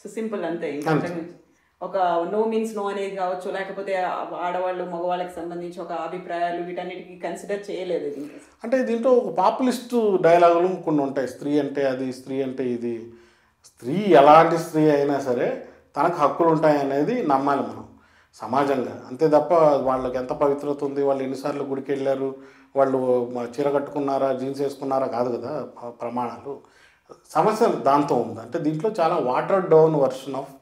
So simple అంతే. ఒక నో మీన్స్ నో అనేది కావచ్చు లేకపోతే ఆడవాళ్ళు మగవాళ్ళకి సంబంధించి ఒక అభిప్రాయాలు వీటన్నిటికీ కన్సిడర్ చేయలేదు ఇది అంటే దీంట్లో ఒక పాపులిస్ట్ డైలాగులు కొన్ని ఉంటాయి. స్త్రీ అంటే అది స్త్రీ అంటే ఇది. స్త్రీ ఎలాంటి స్త్రీ అయినా సరే తనకు హక్కులు ఉంటాయి అనేది నమ్మాలి మనం సమాజంగా. అంతే తప్ప వాళ్ళకి ఎంత పవిత్రత ఉంది వాళ్ళు ఎన్నిసార్లు గుడికి వెళ్ళారు వాళ్ళు చీర కట్టుకున్నారా జీన్స్ వేసుకున్నారా కాదు కదా ప్రమాణాలు. సమస్య దాంతో ఉంది. అంటే దీంట్లో చాలా వాటర్ డౌన్ వర్షన్ ఆఫ్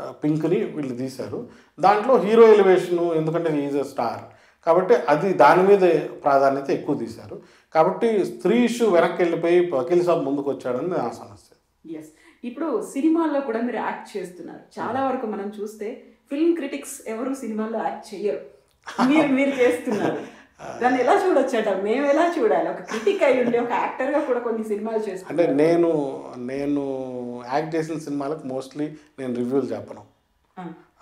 పింక్ని వీళ్ళు తీశారు. దాంట్లో హీరో ఎలివేషను ఎందుకంటే ఈజ్ అ స్టార్. కాబట్టి అది దాని మీద ప్రాధాన్యత ఎక్కువ తీశారు. కాబట్టి స్త్రీ ఇష్యూ వెనక్కి వెళ్ళిపోయి వకీల్ సాబ్ ముందుకు వచ్చాడని నా సమస్య. ఎస్ ఇప్పుడు సినిమాల్లో కూడా మీరు యాక్ట్ చేస్తున్నారు. చాలా వరకు మనం చూస్తే ఫిల్మ్ క్రిటిక్స్ ఎవరు సినిమాల్లో యాక్ట్ చెయ్యరు. మీరు మీరు చేస్తున్నారు. దాన్ని ఎలా చూడొచ్చట? మేము ఎలా చూడాలి? ఒక క్రిటిక్ అయి ఉండి ఒక యాక్టర్గా కూడా కొన్ని సినిమాలు అంటే చేస్తున్నారు నేను నేను యాక్ట్ చేసిన సినిమాలకు మోస్ట్లీ నేను రివ్యూలు చెప్పను.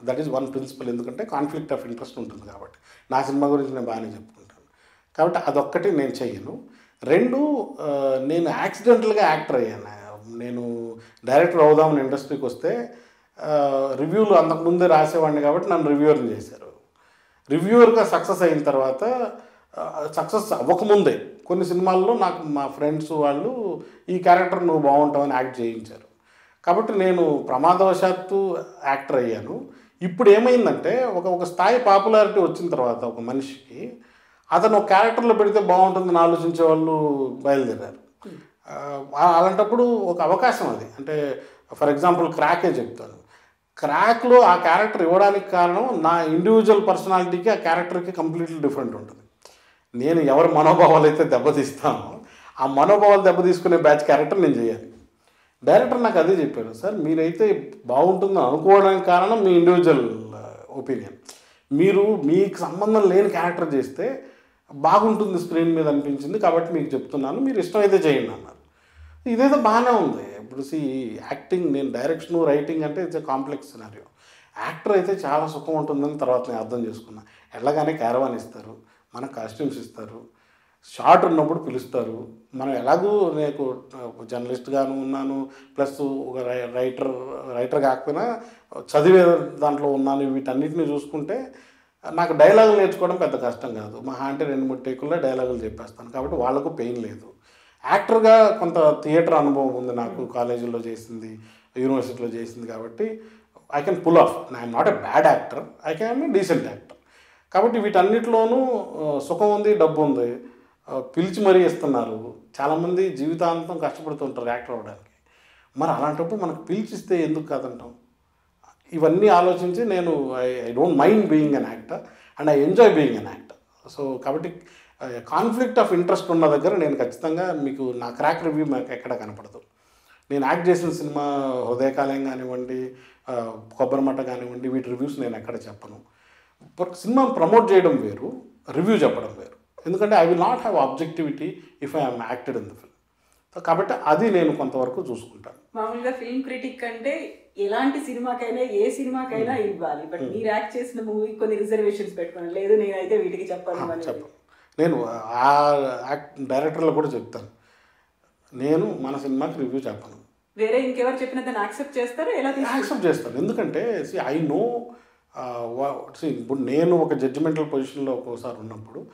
దట్ ఈస్ వన్ ప్రిన్సిపల్ ఎందుకంటే కాన్ఫ్లిక్ట్ ఆఫ్ ఇంట్రెస్ట్ ఉంటుంది కాబట్టి. నా సినిమా గురించి నేను బాగానే చెప్పుకుంటాను. కాబట్టి అదొక్కటి నేను చెయ్యను. రెండు నేను యాక్సిడెంటల్గా యాక్టర్ అయ్యాను. నేను డైరెక్టర్ అవుదామని ఇండస్ట్రీకి వస్తే రివ్యూలు అంతకుముందే రాసేవాడిని కాబట్టి నన్ను రివ్యూవర్ని చేశారు. రివ్యూవర్గా సక్సెస్ అయిన తర్వాత సక్సెస్ అవ్వకముందే కొన్ని సినిమాల్లో నాకు మా ఫ్రెండ్స్ వాళ్ళు ఈ క్యారెక్టర్ నువ్వు బాగుంటావని యాక్ట్ చేయించారు. కాబట్టి నేను ప్రమాదవశాత్తు యాక్టర్ అయ్యాను. ఇప్పుడు ఏమైందంటే ఒక ఒక స్థాయి పాపులారిటీ వచ్చిన తర్వాత ఒక మనిషికి అతను ఒక క్యారెక్టర్లో పెడితే బాగుంటుందని ఆలోచించే వాళ్ళు బయలుదేరారు. అలాంటప్పుడు ఒక అవకాశం అది. అంటే ఫర్ ఎగ్జాంపుల్ క్రాకే చెప్తాను. క్రాక్లో ఆ క్యారెక్టర్ ఇవ్వడానికి కారణం నా ఇండివిజువల్ పర్సనాలిటీకి ఆ క్యారెక్టర్కి కంప్లీట్లీ డిఫరెంట్ ఉంటుంది. నేను ఎవరి మనోభావాలు అయితే దెబ్బతీస్తానో ఆ మనోభావాలు దెబ్బతీసుకునే బ్యాచ్ క్యారెక్టర్ నేను చేయాలి డైరెక్టర్ నాకు అదే చెప్పాడు సార్ మీరైతే బాగుంటుందని అనుకోవడానికి కారణం మీ ఇండివిజువల్ ఒపీనియన్. మీరు మీకు సంబంధం లేని క్యారెక్టర్ చేస్తే బాగుంటుంది స్క్రీన్ మీద అనిపించింది కాబట్టి మీకు చెప్తున్నాను మీరు ఇష్టమైతే చేయండి అన్నారు. ఇదేదో బాగానే ఉంది. ఇప్పుడు సి యాక్టింగ్ నేను డైరెక్షన్ రైటింగ్ అంటే ఇట్స్ కాంప్లెక్స్ సినారియో యాక్టర్ అయితే చాలా సుఖం ఉంటుందని తర్వాత నేను అర్థం చేసుకున్నా. ఎలాగానే క్యారవాన్ ఇస్తారు మన కాస్ట్యూమ్స్ ఇస్తారు షార్ట్ ఉన్నప్పుడు పిలుస్తారు. మనం ఎలాగూ నేను జర్నలిస్ట్గాను ఉన్నాను ప్లస్ ఒక రై- రైటర్ రైటర్ కాకపోయినా చదివే దాంట్లో ఉన్నాను వీటన్నిటిని చూసుకుంటే నాకు డైలాగులు నేర్చుకోవడం పెద్ద కష్టం కాదు. మహా అంటే రెండు మూడు టేకుల్లో డైలాగులు చెప్పేస్తాను. కాబట్టి వాళ్ళకు పెయిన్ లేదు. యాక్టర్గా కొంత థియేటర్ అనుభవం ఉంది నాకు కాలేజీలో చేసింది యూనివర్సిటీలో చేసింది కాబట్టి I can pull off I'm not a bad actor I can a decent actor కాబట్టి వీటన్నిటిలోనూ సుఖం ఉంది డబ్బు ఉంది. పిలిచి మరీ ఇస్తున్నారు. చాలామంది జీవితాంతం కష్టపడుతుంటారు యాక్టర్ అవ్వడానికి. మరి అలాంటప్పుడు మనకు పిలిచిస్తే ఎందుకు కాదంటాం? ఇవన్నీ ఆలోచించి నేను I I don't mind being an actor and I enjoy being an actor so కాబట్టి కాన్ఫ్లిక్ట్ ఆఫ్ ఇంట్రెస్ట్ ఉన్న దగ్గర నేను ఖచ్చితంగా మీకు నా క్రాక్ రివ్యూ నాకు ఎక్కడ కనపడదు. నేను యాక్ట్ చేసిన సినిమా హృదయకాలయం కానివ్వండి ఆ, కొబ్బరిమట్ట కానివ్వండి వీటి రివ్యూస్ నేను ఎక్కడ చెప్పను. సినిమా ప్రమోట్ చేయడం వేరు రివ్యూ చెప్పడం వేరు. ఎందుకంటే I will not have objectivity if I'm acted in the film కాబట్టి అది నేను కొంతవరకు చూసుకుంటాను. మామూలుగా ఫిల్మ్ క్రిటిక్ అంటే ఎలాంటి సినిమాకైనా ఏ సినిమాకైనా ఇవ్వాలి. బట్ మీరు యాక్ట్ చేసిన మూవీ కొన్ని రిజర్వేషన్స్ పెట్టుకోండి. లేదు నేనైతే వీటికి చెప్పను అనేది. చెప్పను. నేను ఆ యాక్ట్ డైరెక్టర్లో కూడా చెప్తాను. నేను మన సినిమాకి రివ్యూ చెప్పను. వేరే ఇంకెవరు చెప్పినా దాన్ని యాక్సెప్ట్ చేస్తారో? ఎలా యాక్సెప్ట్ చేస్తాను. ఎందుకంటే సి ఐ నో ఇప్పుడు నేను ఒక జడ్జిమెంటల్ పొజిషన్లో ఒక్కోసారి ఉన్నప్పుడు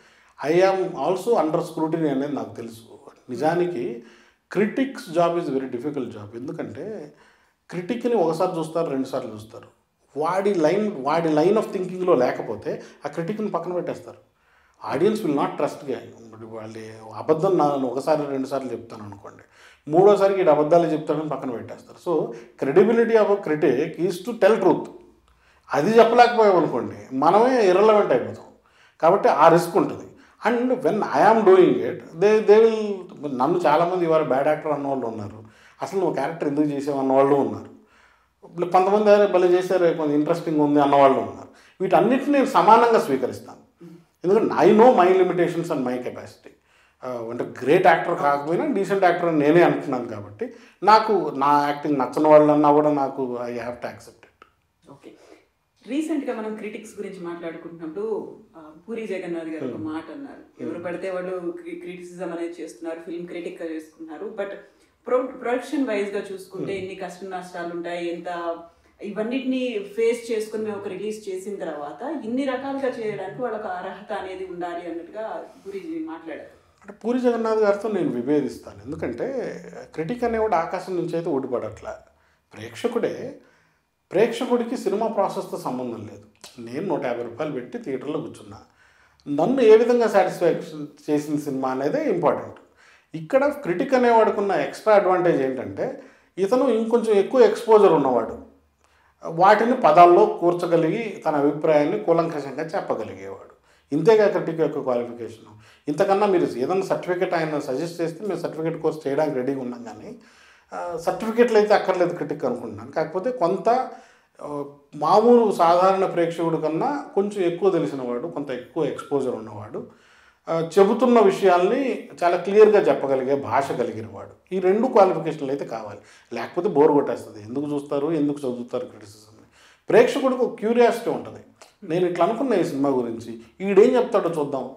I am also under scrutiny అనేది నాకు తెలుసు. నిజానికి critics job is very difficult job ఎందుకంటే క్రిటిక్ని ఒకసారి చూస్తారు రెండుసార్లు చూస్తారు. వాడి లైన్ వాడి లైన్ ఆఫ్ థింకింగ్లో లేకపోతే ఆ క్రిటిక్ని పక్కన పెట్టేస్తారు. ఆడియన్స్ విల్ నాట్ ట్రస్ట్ వాళ్ళు అబద్ధం నన్ను ఒకసారి రెండుసార్లు చెప్తాను అనుకోండి. మూడోసారికి ఇటు అబద్ధాలు చెప్తాడని పక్కన పెట్టేస్తారు. So credibility of a critic is to tell truth అది చెప్పలేకపోయాం అనుకోండి మనమే ఇర్రలవెంట్ అయిపోతాం. కాబట్టి ఆ రిస్క్ ఉంటుంది. And when I am doing it they they will నన్ను చాలామంది ఇవాళ బ్యాడ్ యాక్టర్ అన్న వాళ్ళు ఉన్నారు. అసలు నువ్వు క్యారెక్టర్ ఎందుకు చేసావు వాళ్ళు ఉన్నారు. ఇప్పుడు కొంతమంది భలే చేశారు కొంచెం ఇంట్రెస్టింగ్ ఉంది అన్న వాళ్ళు ఉన్నారు. వీటన్నిటిని నేను సమానంగా స్వీకరిస్తాను. ఎందుకంటే I know my limitations and my capacity అంటే గ్రేట్ యాక్టర్ కాకపోయినా డీసెంట్ యాక్టర్ అని నేనే అంటున్నాను కాబట్టి నాకు నా యాక్టింగ్ నచ్చని వాళ్ళన్నా కూడా నాకు I have to accept it okay రీసెంట్గా మనం క్రిటిక్స్ గురించి మాట్లాడుకుంటున్నప్పుడు పూరి జగన్నాథ్ గారు ఒక మాట అన్నారు. ఎవరు పడితే వాళ్ళు క్రిటిసిజం అనేది చేస్తున్నారు ఫిల్మ్ క్రిటిక్గా చేసుకున్నారు బట్ ప్రొ ప్రొడక్షన్ వైజ్గా చూసుకుంటే ఎన్ని కష్ట నష్టాలు ఉంటాయి ఎంత ఇవన్నిటిని ఫేస్ చేసుకుని మేము ఒక రిలీజ్ చేసిన తర్వాత ఇన్ని రకాలుగా చేయడానికి వాళ్ళకి అర్హత అనేది ఉండాలి అన్నట్టుగా పూరి మాట్లాడారు. అంటే పూరి జగన్నాథ్ గారితో నేను విభేదిస్తాను. ఎందుకంటే క్రిటిక్ అనేవాడు ఆకాశం నుంచి అయితే ఊడిపడట్లా. ప్రేక్షకుడే ప్రేక్షకుడికి సినిమా ప్రాసెస్తో సంబంధం లేదు. నేను నూట యాభై రూపాయలు పెట్టి థియేటర్లో కూర్చున్నా. నన్ను ఏ విధంగా సాటిస్ఫాక్షన్ చేసిన సినిమా అనేదే ఇంపార్టెంట్. ఇక్కడ క్రిటిక్ అనేవాడుకున్న ఎక్స్ట్రా అడ్వాంటేజ్ ఏంటంటే ఇతను ఇంకొంచెం ఎక్కువ ఎక్స్పోజర్ ఉన్నవాడు. వాటిని పదాల్లో కూర్చగలిగి తన అభిప్రాయాన్ని కూలంకషంగా చెప్పగలిగేవాడు. ఇంతేగా క్రిటిక్ యొక్క క్వాలిఫికేషన్. ఇంతకన్నా మీరు ఏదైనా సర్టిఫికేట్ ఆయన సజెస్ట్ చేస్తే మేము సర్టిఫికేట్ కోర్స్ చేయడానికి రెడీగా ఉన్నాం కానీ సర్టిఫికేట్లు అయితే అక్కర్లేదు క్రిటిక్ అనుకుంటున్నాను. కాకపోతే కొంత మామూలు సాధారణ ప్రేక్షకుడు కన్నా కొంచెం ఎక్కువ తెలిసినవాడు కొంత ఎక్కువ ఎక్స్పోజర్ ఉన్నవాడు. చెబుతున్న విషయాల్ని చాలా క్లియర్గా చెప్పగలిగే భాష కలిగిన వాడు. ఈ రెండు క్వాలిఫికేషన్లు అయితే కావాలి. లేకపోతే బోర్ కొట్టేస్తుంది. ఎందుకు చూస్తారు? ఎందుకు చదువుతారు క్రిటిసిజంని ప్రేక్షకుడికి ఒక క్యూరియాసిటీ ఉంటుంది. నేను ఇట్లా అనుకున్నా ఈ సినిమా గురించి. ఈడేం చెప్తాడో చూద్దాం.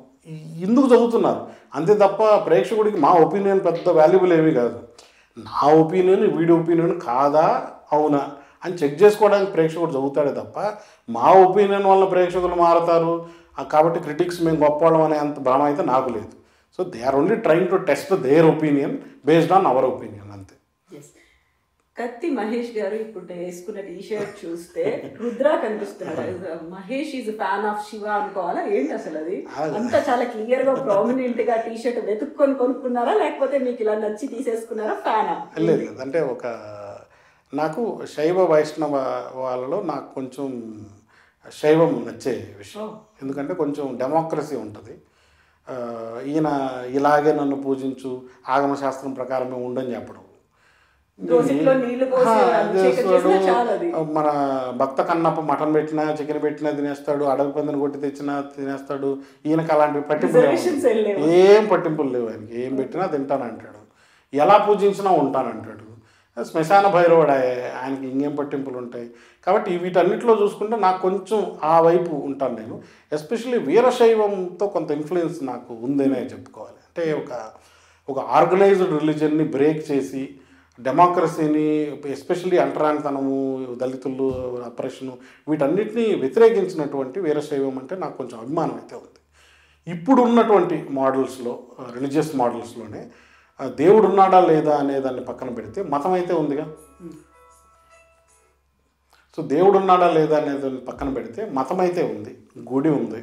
ఎందుకు చదువుతున్నారు? అంతే తప్ప ప్రేక్షకుడికి మా ఒపీనియన్ పెద్ద వాల్యుబుల్ ఏమీ కాదు. నా ఒపీనియన్ వీడి ఒపీనియన్ కాదా? అవునా? అని చెక్ చేసుకోవడానికి ప్రేక్షకుడు చదువుతాడే తప్ప మా ఒపీనియన్ వల్ల ప్రేక్షకులు మారతారు. కాబట్టి క్రిటిక్స్ మేము గొప్పవాళ్ళం అనే అంత భ్రమ అయితే నాకు లేదు. So they are only trying to test their opinion based on our opinion అంతే. కత్తి మహేష్ గారు ఇప్పుడు వేసుకున్న టీ షర్ట్ చూస్తే రుద్ర కనిపిస్తున్నాడు Mahesh is fan of Shiva అనుకోవాలా? ఏంటి అసలు అది? అంతా చాలా క్లియర్గా ప్రామినెంట్గా టీ షర్ట్ వెతుక్కొని కొనుక్కున్నారా? లేకపోతే మీకు ఇలా నచ్చి తీసేసుకున్నారా? ఫ్యానా లేదు అంటే ఒక నాకు శైవ వైష్ణవ వాళ్ళలో నాకు కొంచెం శైవం నచ్చే విషయం. ఎందుకంటే కొంచెం డెమోక్రసీ ఉంటుంది. ఈయన ఇలాగే నన్ను పూజించు ఆగమశాస్త్రం ప్రకారమే ఉండని చెప్పడం. మన భక్త కన్నప్ప మటన్ పెట్టినా చికెన్ పెట్టినా తినేస్తాడు అడవి పందిని కొట్టి తెచ్చినా తినేస్తాడు. ఈయనకి అలాంటి పట్టింపులు ఏం పట్టింపులు లేవు ఆయనకి. ఏం పెట్టినా తింటానంటాడు ఎలా పూజించినా ఉంటానంటాడు శ్మశాన భైరవుడు ఆయ- ఆయనకి ఇంకేం పట్టింపులు ఉంటాయి? కాబట్టి వీటన్నిటిలో చూసుకుంటే నాకు కొంచెం ఆ వైపు ఉంటాను నేను. ఎస్పెషల్లీ వీరశైవంతో కొంత ఇన్ఫ్లుయెన్స్ నాకు ఉందనే చెప్పుకోవాలి. అంటే ఒక ఒక ఆర్గనైజ్డ్ రిలీజన్ని బ్రేక్ చేసి డెమోక్రసీని ఎస్పెషల్లీ అంటరానితనము దళితులు అప్రెషను వీటన్నిటిని వ్యతిరేకించినటువంటి వీరశైవం అంటే నాకు కొంచెం అభిమానం అయితే ఉంది. ఇప్పుడు ఉన్నటువంటి మోడల్స్లో రిలీజియస్ మోడల్స్లోనే దేవుడు ఉన్నాడా లేదా అనే దాన్ని పక్కన పెడితే మతం అయితే ఉందిగా. సో దేవుడు ఉన్నాడా లేదా అనేది పక్కన పెడితే మతం అయితే ఉంది గుడి ఉంది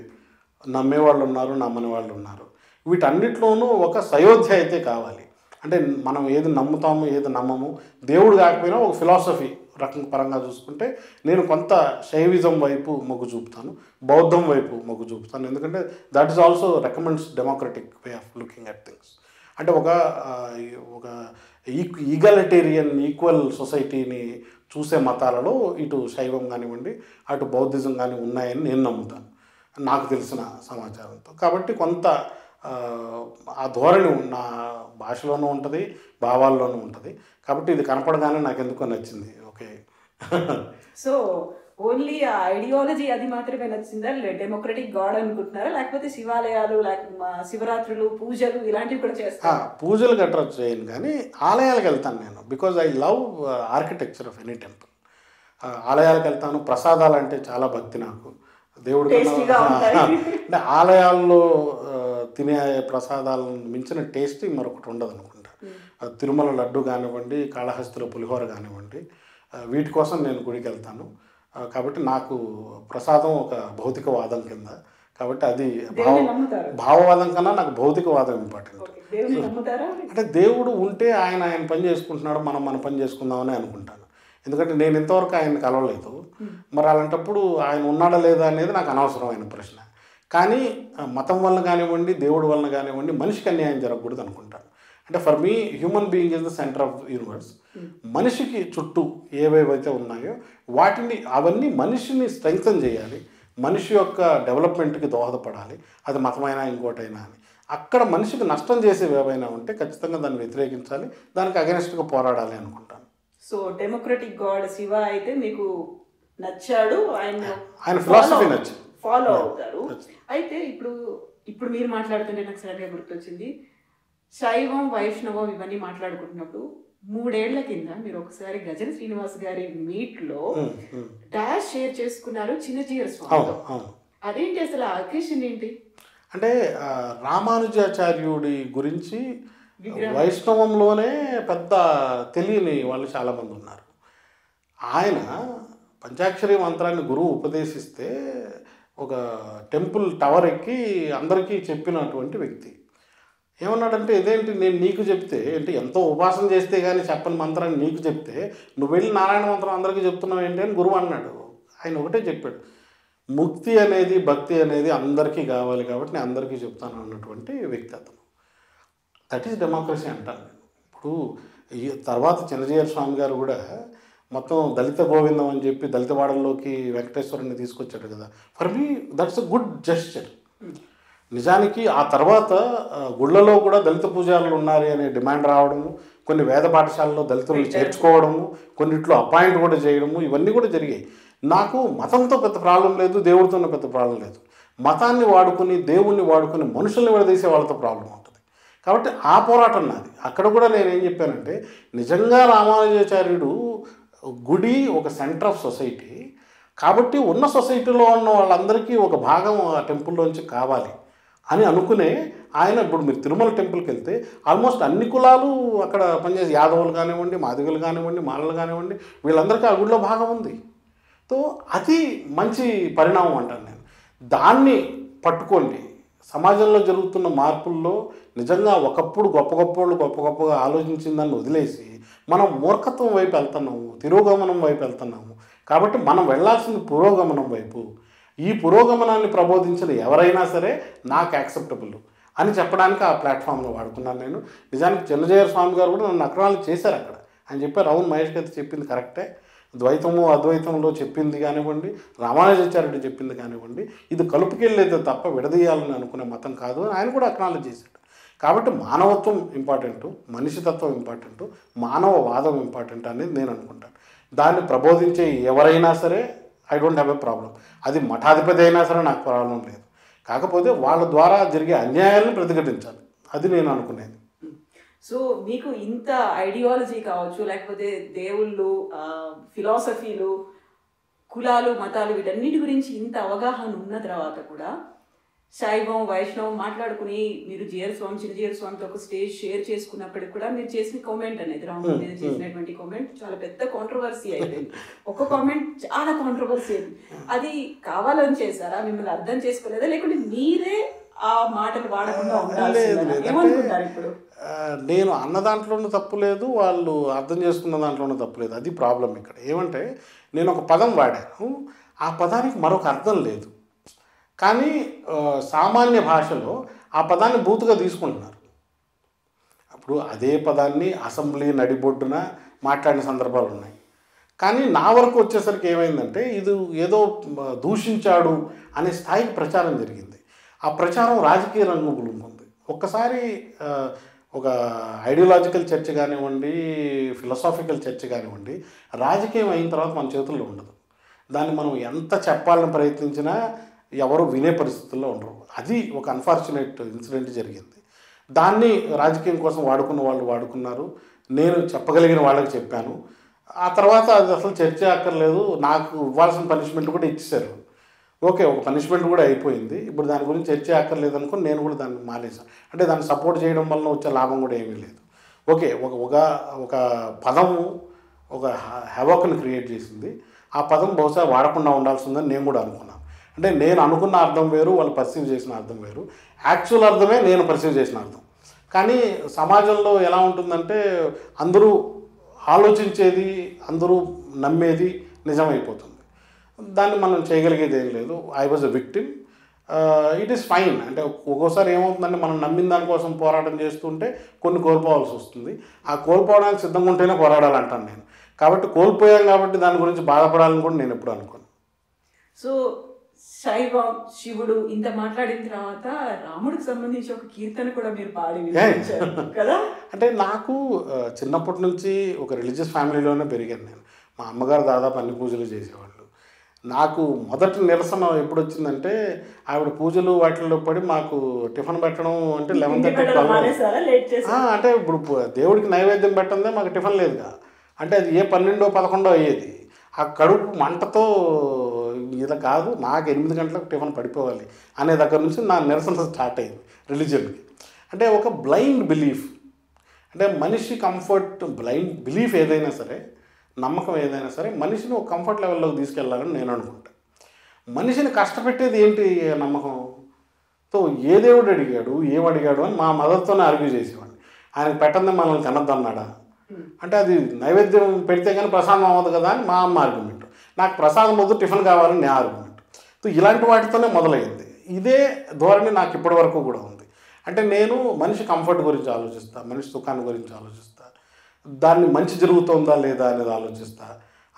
నమ్మేవాళ్ళు ఉన్నారు నమ్మని వాళ్ళు ఉన్నారు. వీటన్నిటిలోనూ ఒక సయోధ్య అయితే కావాలి. అంటే మనం ఏది నమ్ముతాము ఏది నమ్మము దేవుడు కాకపోయినా ఒక ఫిలాసఫీ రకం పరంగా చూసుకుంటే నేను కొంత శైవిజం వైపు మొగ్గు చూపుతాను బౌద్ధం వైపు మొగ్గు చూపుతాను. ఎందుకంటే that is also recommends democratic way of looking at things అంటే ఒక ఒక ఒక ఈగలటేరియన్ ఈక్వల్ సొసైటీని చూసే మతాలలో ఇటు శైవం కానివ్వండి అటు బౌద్ధిజం కానీ ఉన్నాయని నేను నమ్ముతాను. నాకు తెలిసిన సమాచారంతో. కాబట్టి కొంత ఆ, ధోరణి నా భాషలోనూ ఉంటుంది భావాల్లోనూ ఉంటుంది. కాబట్టి ఇది కనపడగానే నాకు ఎందుకో నచ్చింది. ఓకే. సో ఓన్లీ ఆ ఐడియాలజీ అది మాత్రమే నచ్చిందా? డెమోక్రటిక్ గాడ్ అనుకుంటున్నారా? లేకపోతే శివాలయాలు లేకపోతే శివరాత్రులు పూజలు ఇలాంటివి కూడా చేస్తారు? పూజలు గట్రా చేయను కానీ ఆలయాలకు వెళ్తాను నేను because I love architecture of any temple ఆలయాలకు వెళ్తాను. ప్రసాదాలు అంటే చాలా భక్తి నాకు. దేవుడు. అంటే ఆలయాల్లో తినే ప్రసాదాలను మించిన టేస్ట్ మరొకటి ఉండదు అనుకుంటా. ఆ, తిరుమల లడ్డు కానివ్వండి కాళహస్తిలో పులిహోర కానివ్వండి వీటి కోసం నేను గుడికి వెళ్తాను. కాబట్టి నాకు ప్రసాదం ఒక భౌతికవాదం కింద. కాబట్టి అది భావ భావవాదం కన్నా నాకు భౌతికవాదం ఇంపార్టెంట్. అంటే దేవుడు ఉంటే ఆయన ఆయన పని చేసుకుంటున్నాడు మనం మన పని చేసుకుందామని అనుకుంటాను. ఎందుకంటే నేను ఇంతవరకు ఆయన కలవలేదు. మరి అలాంటప్పుడు ఆయన ఉన్నాడా లేదా అనేది నాకు అనవసరమైన ప్రశ్న. కానీ మతం వల్ల కానివ్వండి దేవుడి వలన కానివ్వండి మనిషికి అన్యాయం జరగకూడదు అనుకుంటాను. అంటే for me human being is the centre of universe మనిషికి చుట్టూ ఏవేవైతే ఉన్నాయో వాటిని అవన్నీ మనిషిని స్ట్రెంగ్తన్ చేయాలి. మనిషి యొక్క డెవలప్మెంట్కి దోహదపడాలి. అది మతమైనా ఇంకోటైనా అని. అక్కడ మనిషికి నష్టం చేసేవి ఏవైనా ఉంటే ఖచ్చితంగా దాన్ని వ్యతిరేకించాలి. దానికి అగెనిస్ట్గా పోరాడాలి అనుకుంటాను. సో డెమోక్రటిక్ గాడ్ శివ అయితే మీకు నచ్చాడు. ఆయన ఆయన philosophy నచ్చింది. ఫాలో అవుతారు. అయితే ఇప్పుడు ఇప్పుడు మీరు మాట్లాడుతుంటే నాకు సడన్గా గుర్తొచ్చింది. శైవం వైష్ణవం ఇవన్నీ మాట్లాడుకుంటున్నప్పుడు మూడేళ్ళ కింద మీరు ఒకసారి గజన శ్రీనివాస్ గారి మీట్లో. డాష్ షేర్ చేసుకున్నారు స్వామితో. అవును అదేంటి అసలు ఆ అకేషన్ ఏంటి? అంటే రామానుజాచార్యుడి గురించి. వైష్ణవంలోనే పెద్ద తెలియని వాళ్ళు చాలామంది ఉన్నారు. ఆయన పంచాక్షరి మంత్రాన్ని గురువు ఉపదేశిస్తే ఒక టెంపుల్ టవర్ ఎక్కి అందరికీ చెప్పినటువంటి వ్యక్తి. ఏమన్నాడంటే ఇదేంటి నేను నీకు చెప్తే ఏంటి ఎంతో ఉపాసన చేస్తే కానీ చెప్పని మంత్రాన్ని నీకు చెప్తే నువ్వు వెళ్ళి నారాయణ మంత్రం అందరికీ చెప్తున్నావు ఏంటి అని గురువు అన్నాడు. ఆయన ఒకటే చెప్పాడు ముక్తి అనేది భక్తి అనేది అందరికీ కావాలి కాబట్టి నేను అందరికీ చెప్తాను అన్నటువంటి వ్యక్తి అతను. దట్ ఈస్ డెమోక్రసీ అంటాను నేను. ఇప్పుడు ఈ తర్వాత చిన్నజీయర్ స్వామి గారు కూడా మొత్తం దళిత గోవిందం అని చెప్పి దళిత వాడల్లోకి వెంకటేశ్వరుని తీసుకొచ్చాడు కదా. For me that's a good gesture నిజానికి ఆ తర్వాత గుళ్ళలో కూడా దళిత పూజారులు ఉన్నారు అనే డిమాండ్ రావడము కొన్ని వేద పాఠశాలలో దళితులను చేర్చుకోవడము కొన్నిట్లో అపాయింట్ కూడా చేయడము ఇవన్నీ కూడా జరిగాయి. నాకు మతంతో పెద్ద ప్రాబ్లం లేదు దేవుడితో పెద్ద ప్రాబ్లం లేదు. మతాన్ని వాడుకుని దేవుణ్ణి వాడుకుని మనుషుల్ని విడదీసే వాళ్ళతో ప్రాబ్లం ఉంటుంది కాబట్టి ఆ పోరాటం నాది. అక్కడ కూడా నేను ఏం చెప్పానంటే నిజంగా రామానుజాచార్యుడు గుడి ఒక సెంటర్ ఆఫ్ సొసైటీ. కాబట్టి ఉన్న సొసైటీలో ఉన్న వాళ్ళందరికీ ఒక భాగం ఆ టెంపుల్లోంచి కావాలి. అని అనుకునే ఆయన ఇప్పుడు మీరు తిరుమల టెంపుల్కి వెళ్తే ఆల్మోస్ట్ అన్ని కులాలు అక్కడ పనిచేసే యాదవులు కానివ్వండి మాదిగలు కానివ్వండి మాలలు కానివ్వండి వీళ్ళందరికీ ఆ గుడిలో భాగం ఉంది. సో అది మంచి పరిణామం అంటాను నేను. దాన్ని పట్టుకోండి. సమాజంలో జరుగుతున్న మార్పుల్లో నిజంగా ఒకప్పుడు గొప్ప గొప్ప వాళ్ళు గొప్ప గొప్పగా ఆలోచించిందని వదిలేసి మనం మూర్ఖత్వం వైపు వెళ్తున్నాము తిరోగమనం వైపు వెళ్తున్నాము. కాబట్టి మనం వెళ్ళాల్సింది పురోగమనం వైపు. ఈ పురోగమనాన్ని ప్రబోధించిన ఎవరైనా సరే నాకు యాక్సెప్టబుల్ అని చెప్పడానికి ఆ ప్లాట్ఫామ్లో వాడుకున్నాను నేను. నిజానికి చిన్నజయ స్వామి గారు కూడా నన్ను అక్రాలు చేశారు అక్కడ. అని చెప్పి రావు మహేష్ గారు చెప్పింది కరెక్టే. ద్వైతము అద్వైతంలో చెప్పింది కానివ్వండి రామానుజాచార్యుడు చెప్పింది కానివ్వండి ఇది కలుపుకెళ్ళేది తప్ప విడదీయాలని అనుకునే మతం కాదు అని ఆయన కూడా అక్నాలజ్ చేశాడు. కాబట్టి మానవత్వం ఇంపార్టెంట్ మనిషితత్వం ఇంపార్టెంట్ మానవవాదం ఇంపార్టెంట్ అనేది నేను అనుకుంటాను. దాన్ని ప్రబోధించే ఎవరైనా సరే I don't have a problem అది మఠాధిపతి అయినా సరే నాకు ప్రాబ్లం లేదు. కాకపోతే వాళ్ళ ద్వారా జరిగే అన్యాయాలను ప్రతిఘటించాలి. అది నేను అనుకునేది. సో మీకు ఇంత ఐడియాలజీ కావచ్చు లేకపోతే దేవుళ్ళు ఫిలాసఫీలు కులాలు మతాలు వీటన్నిటి గురించి ఇంత అవగాహన ఉన్న తర్వాత కూడా శైవం వైష్ణవం మాట్లాడుకుని మీరు జిఆర్ స్వామి చిరుజీఆర్ స్వామితో ఒక స్టేజ్ షేర్ చేసుకున్నప్పటికి కూడా మీరు చేసిన కామెంట్ అనేది రాముడి మీద చేసినటువంటి కామెంట్ చాలా పెద్ద కాంట్రవర్సీ అయిపోయింది. ఒక కామెంట్ చాలా కాంట్రవర్సీ అయింది. అది కావాలని చేశారా? మిమ్మల్ని అర్థం చేసుకోలేదా? లేకుంటే మీరే ఆ మాటలు వాడకుండా ఏమనుకుంటారు ఇప్పుడు? నేను అన్న దాంట్లోనూ తప్పు లేదు వాళ్ళు అర్థం చేసుకున్న దాంట్లోనూ తప్పు లేదు. అది ప్రాబ్లం ఇక్కడ. ఏమంటే నేను ఒక పదం వాడాను. ఆ పదానికి మరొక అర్థం లేదు. కానీ సామాన్య భాషలో ఆ పదాన్ని బూతుగా తీసుకుంటున్నారు. అప్పుడు అదే పదాన్ని అసెంబ్లీ నడిబొడ్డున మాట్లాడిన సందర్భాలు ఉన్నాయి. కానీ నా వరకు వచ్చేసరికి ఏమైందంటే ఇది ఏదో దూషించాడు అనే స్థాయికి ప్రచారం జరిగింది. ఆ ప్రచారం రాజకీయ రంగు ఉంది. ఒక్కసారి ఒక ఐడియాలజికల్ చర్చ కానివ్వండి ఫిలసాఫికల్ చర్చ కానివ్వండి రాజకీయం అయిన తర్వాత మన చేతుల్లో ఉండదు. దాన్ని మనం ఎంత చెప్పాలని ప్రయత్నించినా ఎవరు వినే పరిస్థితుల్లో ఉండరు. అది ఒక అన్ఫార్చునేట్ ఇన్సిడెంట్ జరిగింది. దాన్ని రాజకీయం కోసం వాడుకున్న వాళ్ళు వాడుకున్నారు. నేను చెప్పగలిగిన వాళ్ళకి చెప్పాను. ఆ తర్వాత అది అసలు చర్చ అక్కర్లేదు. నాకు ఇవ్వాల్సిన పనిష్మెంట్ కూడా ఇచ్చేశారు. ఓకే ఒక పనిష్మెంట్ కూడా అయిపోయింది. ఇప్పుడు దాని గురించి చర్చ అక్కర్లేదు అనుకుని నేను కూడా దాన్ని మానేశాను. అంటే దాన్ని సపోర్ట్ చేయడం వలన వచ్చే లాభం కూడా ఏమీ లేదు. ఓకే ఒక ఒక ఒక పదము ఒక హెవక్ని క్రియేట్ చేసింది. ఆ పదం బహుశా వాడకుండా ఉండాల్సిందని నేను కూడా అనుకున్నాను. అంటే నేను అనుకున్న అర్థం వేరు వాళ్ళు పర్సీవ్ చేసిన అర్థం వేరు. యాక్చువల్ అర్థమే నేను పర్సీవ్ చేసిన అర్థం. కానీ సమాజంలో ఎలా ఉంటుందంటే అందరూ ఆలోచించేది అందరూ నమ్మేది నిజమైపోతుంది. దాన్ని మనం చేయగలిగేది ఏం లేదు. I was a victim it is fine అంటే ఒక్కోసారి ఏమవుతుందంటే మనం నమ్మిన దానికోసం పోరాటం చేస్తుంటే కొన్ని కోల్పోవాల్సి వస్తుంది. ఆ కోల్పోవడానికి సిద్ధంగా ఉంటేనే పోరాడాలంటాను నేను. కాబట్టి కోల్పోయాం కాబట్టి దాని గురించి బాధపడాలని కూడా నేను ఎప్పుడు అనుకోను. సో శైవం శివుడు ఇంత మాట్లాడిన తర్వాత రాముడికి సంబంధించి ఒక కీర్తన కూడా మీరు పాడి కదా? అంటే నాకు చిన్నప్పటి నుంచి ఒక రిలీజియస్ ఫ్యామిలీలోనే పెరిగాను నేను. మా అమ్మగారు దాదాపు అన్ని పూజలు చేసేవాళ్ళు. నాకు మొదటి నిరసన ఎప్పుడు వచ్చిందంటే ఆవిడ పూజలు వాటిల్లో పడి మాకు టిఫిన్ పెట్టడం అంటే లెవెన్ థర్టీ అంటే ఇప్పుడు దేవుడికి నైవేద్యం పెట్టందే మాకు టిఫిన్ లేదుగా. అంటే అది ఏ పన్నెండో పదకొండో అయ్యేది. ఆ కడుపు మంటతో ఇలా కాదు నాకు ఎనిమిది గంటలకు టిఫిన్ పడిపోవాలి అనే దగ్గర నుంచి నా నిరసన స్టార్ట్ అయింది రిలీజియన్కి. అంటే ఒక బ్లైండ్ బిలీఫ్ అంటే మనిషి కంఫర్ట్ బ్లైండ్ బిలీఫ్ ఏదైనా సరే నమ్మకం ఏదైనా సరే మనిషిని ఒక కంఫర్ట్ లెవెల్లోకి తీసుకెళ్ళాలని నేను అనుకుంటా. మనిషిని కష్టపెట్టేది ఏంటి నమ్మకం? సో ఏ దేవుడు అడిగాడు ఏం అడిగాడు అని మా మదర్తోనే ఆర్గ్యూ చేసేవాడిని. ఆయనకు పెట్టందే మనల్ని తినద్దన్నాడా? అంటే అది నైవేద్యం పెడితే కానీ ప్రసాదం అవ్వదు కదా అని మా అమ్మ ఆర్గ్యుమెంట్ నాకు ప్రసాదం వద్దు టిఫిన్ కావాలని నా ఆర్గ్యుమెంట్ సో ఇలాంటి వాటితోనే మొదలైంది. ఇదే ధోరణి నాకు ఇప్పటి వరకు కూడా ఉంది. అంటే నేను మనిషి కంఫర్ట్ గురించి ఆలోచిస్తా మనిషి సుఖాన్ని గురించి ఆలోచిస్తా దాన్ని మంచి జరుగుతుందా లేదా అనేది ఆలోచిస్తా.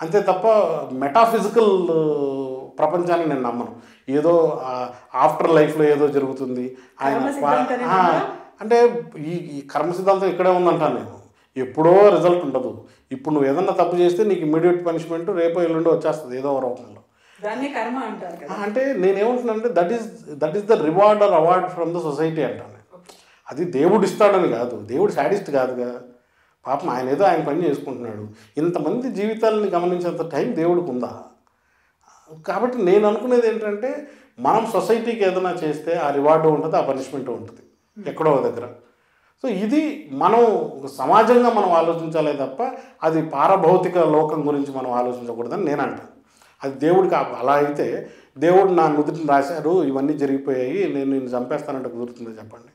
అంతే తప్ప మెటాఫిజికల్ ప్రపంచాన్ని నేను నమ్మను. ఏదో ఆఫ్టర్ లైఫ్లో ఏదో జరుగుతుంది. ఆయన అంటే ఈ ఈ కర్మ సిద్ధాంతం ఇక్కడే ఉందంటాను నేను. ఎప్పుడో రిజల్ట్ ఉండదు. ఇప్పుడు నువ్వు ఏదన్నా తప్పు చేస్తే నీకు ఇమీడియట్ పనిష్మెంట్ రేపో ఎల్లుండి వచ్చేస్తుంది ఏదో రూపంలో. దాన్ని కర్మ అంటారు కదా. అంటే నేనేమంటున్నానంటే that is that is the reward or award from the society అంటాను. అది దేవుడు ఇస్తాడని కాదు దేవుడు శాడిస్ట్ కాదుగా పాపం ఆయన ఏదో ఆయన పని చేసుకుంటున్నాడు. ఇంతమంది జీవితాలని గమనించేంత టైం దేవుడికి ఉందా? కాబట్టి నేను అనుకునేది ఏంటంటే మనం సొసైటీకి ఏదైనా చేస్తే ఆ రివార్డు ఉంటుంది ఆ పనిష్మెంట్ ఉంటుంది. ఎక్కడో ఒక దగ్గర. సో ఇది మనం సమాజంగా మనం ఆలోచించాలే తప్ప అది పారభౌతిక లోకం గురించి మనం ఆలోచించకూడదని నేను అంటాను. అది దేవుడికి అలా అయితే దేవుడు నా నుదుటిని రాశారు ఇవన్నీ జరిగిపోయాయి నేను నేను చంపేస్తానంటే కుదురుతుంది చెప్పండి.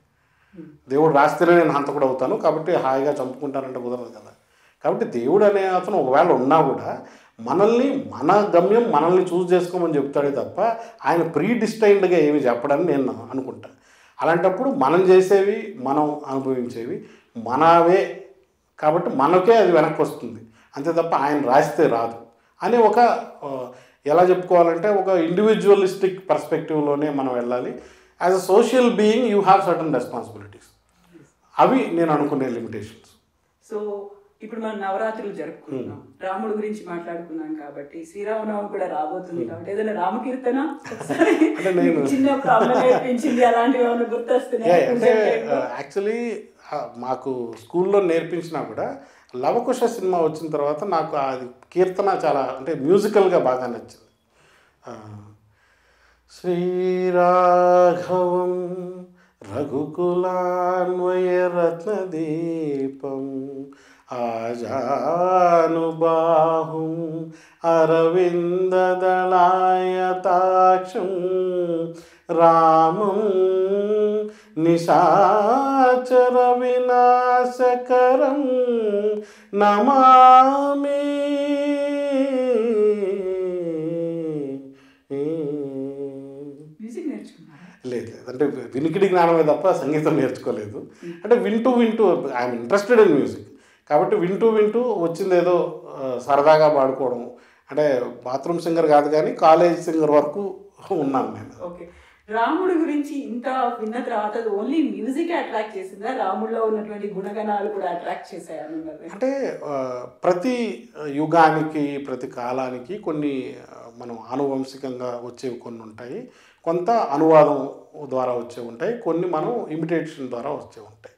దేవుడు రాస్తేనే నేను హంతకుడు అవుతాను కాబట్టి హాయిగా చంపుకుంటానంటే కుదరదు కదా. కాబట్టి దేవుడు అనే అతను ఒకవేళ ఉన్నా కూడా మనల్ని మన గమ్యం మనల్ని చూస్ చేసుకోమని చెప్తాడే తప్ప ఆయన ప్రీ డిస్టైన్డ్గా ఏమి చెప్పడని నేను అనుకుంటాను అలాంటప్పుడు మనం చేసేవి మనం అనుభవించేవి మనవే కాబట్టి మనకే అది వెనక్కి వస్తుంది. అంతే తప్ప ఆయన రాస్తే రాదు. అని ఒక ఎలా చెప్పుకోవాలంటే ఒక ఇండివిజువలిస్టిక్ పర్స్పెక్టివ్లోనే మనం వెళ్ళాలి. As a social being you have certain responsibilities అవి నేను అనుకునే లిమిటేషన్స్ సో ఇప్పుడు మనం నవరాత్రులు జరుపుకుంటున్నాం. రాముడు గురించి మాట్లాడుకున్నాం కాబట్టి శ్రీరామనవమి కూడా రాబోతుంది కాబట్టి ఏదైనా రామకీర్తన? చిన్న ప్రాబ్లం నేర్పించింది అలాంటివి ఏమైనా గుర్తొస్తున్నాయి మాకు స్కూల్లో నేర్పించినా కూడా లవకుశ సినిమా వచ్చిన తర్వాత నాకు అది కీర్తన చాలా అంటే మ్యూజికల్గా బాగా నచ్చింది. శ్రీరాఘవం రఘుకులాన్వయరత్నదీపం ఆజానుబాహుం అరవిందదళాయతాక్షం రామం నిశాచర వినాశకరం నమామి. లేదు లేదు. అంటే వినికిడి జ్ఞానమే తప్ప సంగీతం నేర్చుకోలేదు. అంటే వింటూ వింటూ ఐఎమ్ ఇంట్రెస్టెడ్ ఇన్ మ్యూజిక్. కాబట్టి వింటూ వింటూ వచ్చింది ఏదో సరదాగా పాడుకోవడం అంటే బాత్రూమ్ సింగర్ కాదు కానీ కాలేజ్ సింగర్ వరకు ఉన్నాను నేను. ఓకే. రాముడి గురించి ఇంత విన్న తర్వాత ఓన్లీ మ్యూజిక్ అట్రాక్ట్ చేసిందా? రాముడిలో ఉన్నటువంటి గుణగణాలు కూడా అట్రాక్ట్ చేశాయా అంటే ప్రతి యుగానికి ప్రతి కాలానికి కొన్ని మనం ఆనువంశికంగా వచ్చేవి కొన్ని ఉంటాయి. కొంత అనువాదం ద్వారా వచ్చే ఉంటాయి. కొన్ని మనం ఇమిటేషన్ ద్వారా వచ్చే ఉంటాయి.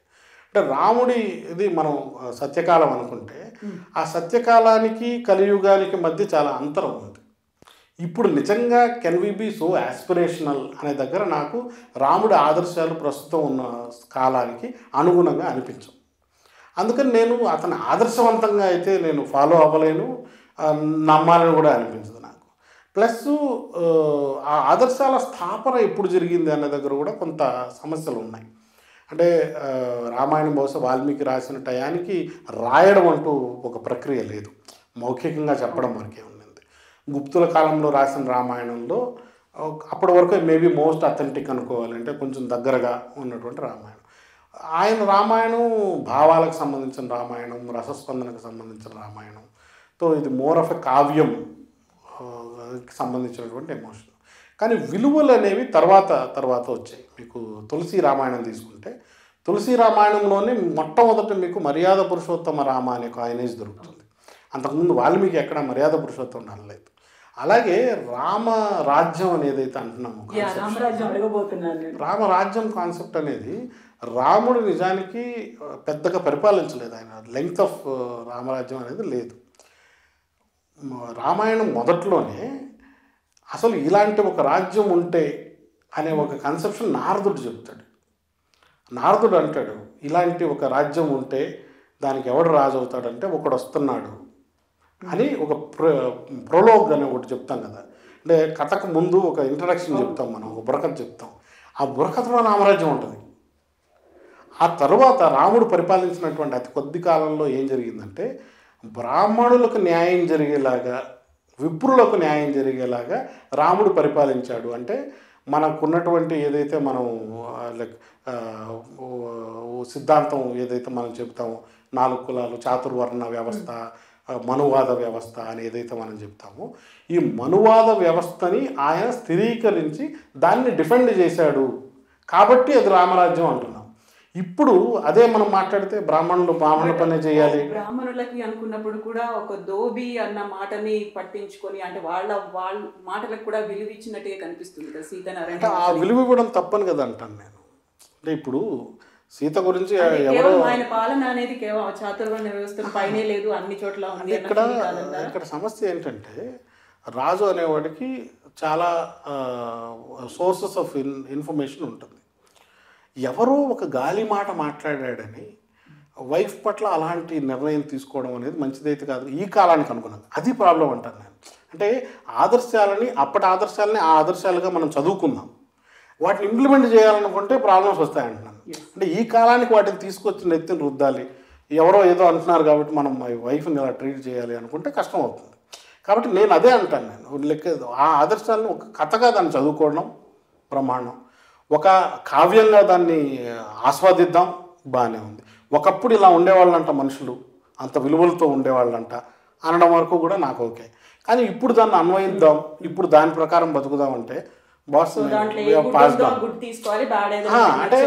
అంటే రాముడి ఇది మనం సత్యకాలం అనుకుంటే ఆ సత్యకాలానికి కలియుగానికి మధ్య చాలా అంతరం ఉంది. ఇప్పుడు నిజంగా can we be so aspirational అనే దగ్గర నాకు రాముడి ఆదర్శాలు ప్రస్తుతం ఉన్న కాలానికి అనుగుణంగా అనిపించవు. అందుకని నేను అతని ఆదర్శవంతంగా అయితే నేను ఫాలో అవ్వలేను నమ్మాలని కూడా అనిపించదు నాకు. ప్లస్ ఆ ఆదర్శాల స్థాపన ఎప్పుడు జరిగింది అనే దగ్గర కూడా కొంత సమస్యలు ఉన్నాయి. అంటే రామాయణం బహుశా వాల్మీకి రాసిన టయానికి రాయడం అంటూ ఒక ప్రక్రియ లేదు. మౌఖికంగా చెప్పడం వరకే ఉన్నది. గుప్తుల కాలంలో రాసిన రామాయణంలో అప్పటి వరకు మేబీ మోస్ట్ అథెంటిక్ అనుకోవాలంటే కొంచెం దగ్గరగా ఉన్నటువంటి రామాయణం. ఆయన రామాయణం భావాలకు సంబంధించిన రామాయణం రసస్పందనకు సంబంధించిన రామాయణం తో ఇది మోర్ ఆఫ్ ఎ కావ్యం సంబంధించినటువంటి ఎమోషన్ కానీ విలువలు అనేవి తర్వాత తర్వాత వచ్చాయి. మీకు తులసి రామాయణం తీసుకుంటే తులసి రామాయణంలోనే మొట్టమొదట మీకు మర్యాద పురుషోత్తమ రామ అనే ఒక ఆయనేజ్ దొరుకుతుంది. అంతకుముందు వాల్మీకి ఎక్కడ మర్యాద పురుషోత్తమ అనలేదు. అలాగే రామ రాజ్యం అనేది ఏదైతే అంటున్నాము రామరాజ్యం కాన్సెప్ట్ అనేది రాముడు నిజానికి పెద్దగా పరిపాలించలేదు ఆయన. లెంగ్త్ ఆఫ్ రామరాజ్యం అనేది లేదు. రామాయణం మొదట్లోనే అసలు ఇలాంటి ఒక రాజ్యం ఉంటే అనే ఒక కన్సెప్షన్ నారదుడు చెప్తాడు. నారదుడు అంటాడు ఇలాంటి ఒక రాజ్యం ఉంటే దానికి ఎవడు రాజు అవుతాడంటే ఒకడు వస్తున్నాడు అని ఒక ప్రో ప్రొలోగ్ అని ఒకటి చెప్తాం కదా. అంటే కథకు ముందు ఒక ఇంట్రడక్షన్ చెప్తాం మనం ఒక బురకథ చెప్తాం. ఆ బురకథలో రామరాజ్యం ఉంటుంది. ఆ తరువాత రాముడు పరిపాలించినటువంటి అతి కొద్ది కాలంలో ఏం జరిగిందంటే బ్రాహ్మణులకు న్యాయం జరిగేలాగా విప్రులకు న్యాయం జరిగేలాగా రాముడు పరిపాలించాడు. అంటే మనకున్నటువంటి ఏదైతే మనం లైక్ సిద్ధాంతం ఏదైతే మనం చెప్తామో నాలుగు కులాలు చాతుర్వర్ణ వ్యవస్థ మనువాద వ్యవస్థ అని ఏదైతే మనం చెప్తామో ఈ మనువాద వ్యవస్థని ఆయన స్థిరీకరించి దాన్ని డిఫెండ్ చేశాడు. కాబట్టి అది రామరాజ్యం అంటున్నాం. ఇప్పుడు అదే మనం మాట్లాడితే బ్రాహ్మణులు బ్రాహ్మణ పనే చేయాలి. బ్రాహ్మణులకి అనుకున్నప్పుడు కూడా ఒక దోబి అన్న మాటని పట్టించుకొని అంటే వాళ్ళ వాళ్ళ మాటలకు కూడా విలువ ఇచ్చినట్టుగా కనిపిస్తుంది కదా సీతానారాయణ ఆ విలువ ఇవ్వడం తప్పని కదా అంటాను నేను. అంటే ఇప్పుడు సీత గురించి ఎవరో ఆయన పాలన అనేది కేవలం చాతుర్వర్ణ వ్యవస్థ పైనే లేదు అన్ని చోట్ల ఉంది ఇక్కడ? ఇక్కడ సమస్య ఏంటంటే రాజు అనేవాడికి చాలా సోర్సెస్ ఆఫ్ ఇన్ ఇన్ఫర్మేషన్ ఉంటుంది. ఎవరో ఒక గాలి మాట మాట్లాడాడని వైఫ్ పట్ల అలాంటి నిర్ణయం తీసుకోవడం అనేది మంచిదైతే కాదు. ఈ కాలానికి అనుకున్నాను అది ప్రాబ్లం అంటాను నేను. అంటే ఆదర్శాలని అప్పటి ఆదర్శాలని ఆ ఆదర్శాలుగా మనం చదువుకుందాం. వాటిని ఇంప్లిమెంట్ చేయాలనుకుంటే ప్రాబ్లమ్స్ వస్తాయంటున్నాను. అంటే ఈ కాలానికి వాటిని తీసుకొచ్చి నెత్తిని రుద్దాలి. ఎవరో ఏదో అంటున్నారు కాబట్టి మనం మా వైఫ్ని ఇలా ట్రీట్ చేయాలి అనుకుంటే కష్టం అవుతుంది. కాబట్టి నేను అదే అంటాను నేను. లెక్క ఆ ఆదర్శాలను ఒక కథగా దాన్ని చదువుకోవడం ప్రమాణం. ఒక కావ్యంగా దాన్ని ఆస్వాదిద్దాం బాగానే ఉంది. ఒకప్పుడు ఇలా ఉండేవాళ్ళంట మనుషులు అంత విలువలతో ఉండేవాళ్ళంట అనడం వరకు కూడా నాకు ఓకే. కానీ ఇప్పుడు దాన్ని అన్వయిద్దాం ఇప్పుడు దాని ప్రకారం బతుకుదాం అంటే బాస్ గుడ్ పాస్ అంటే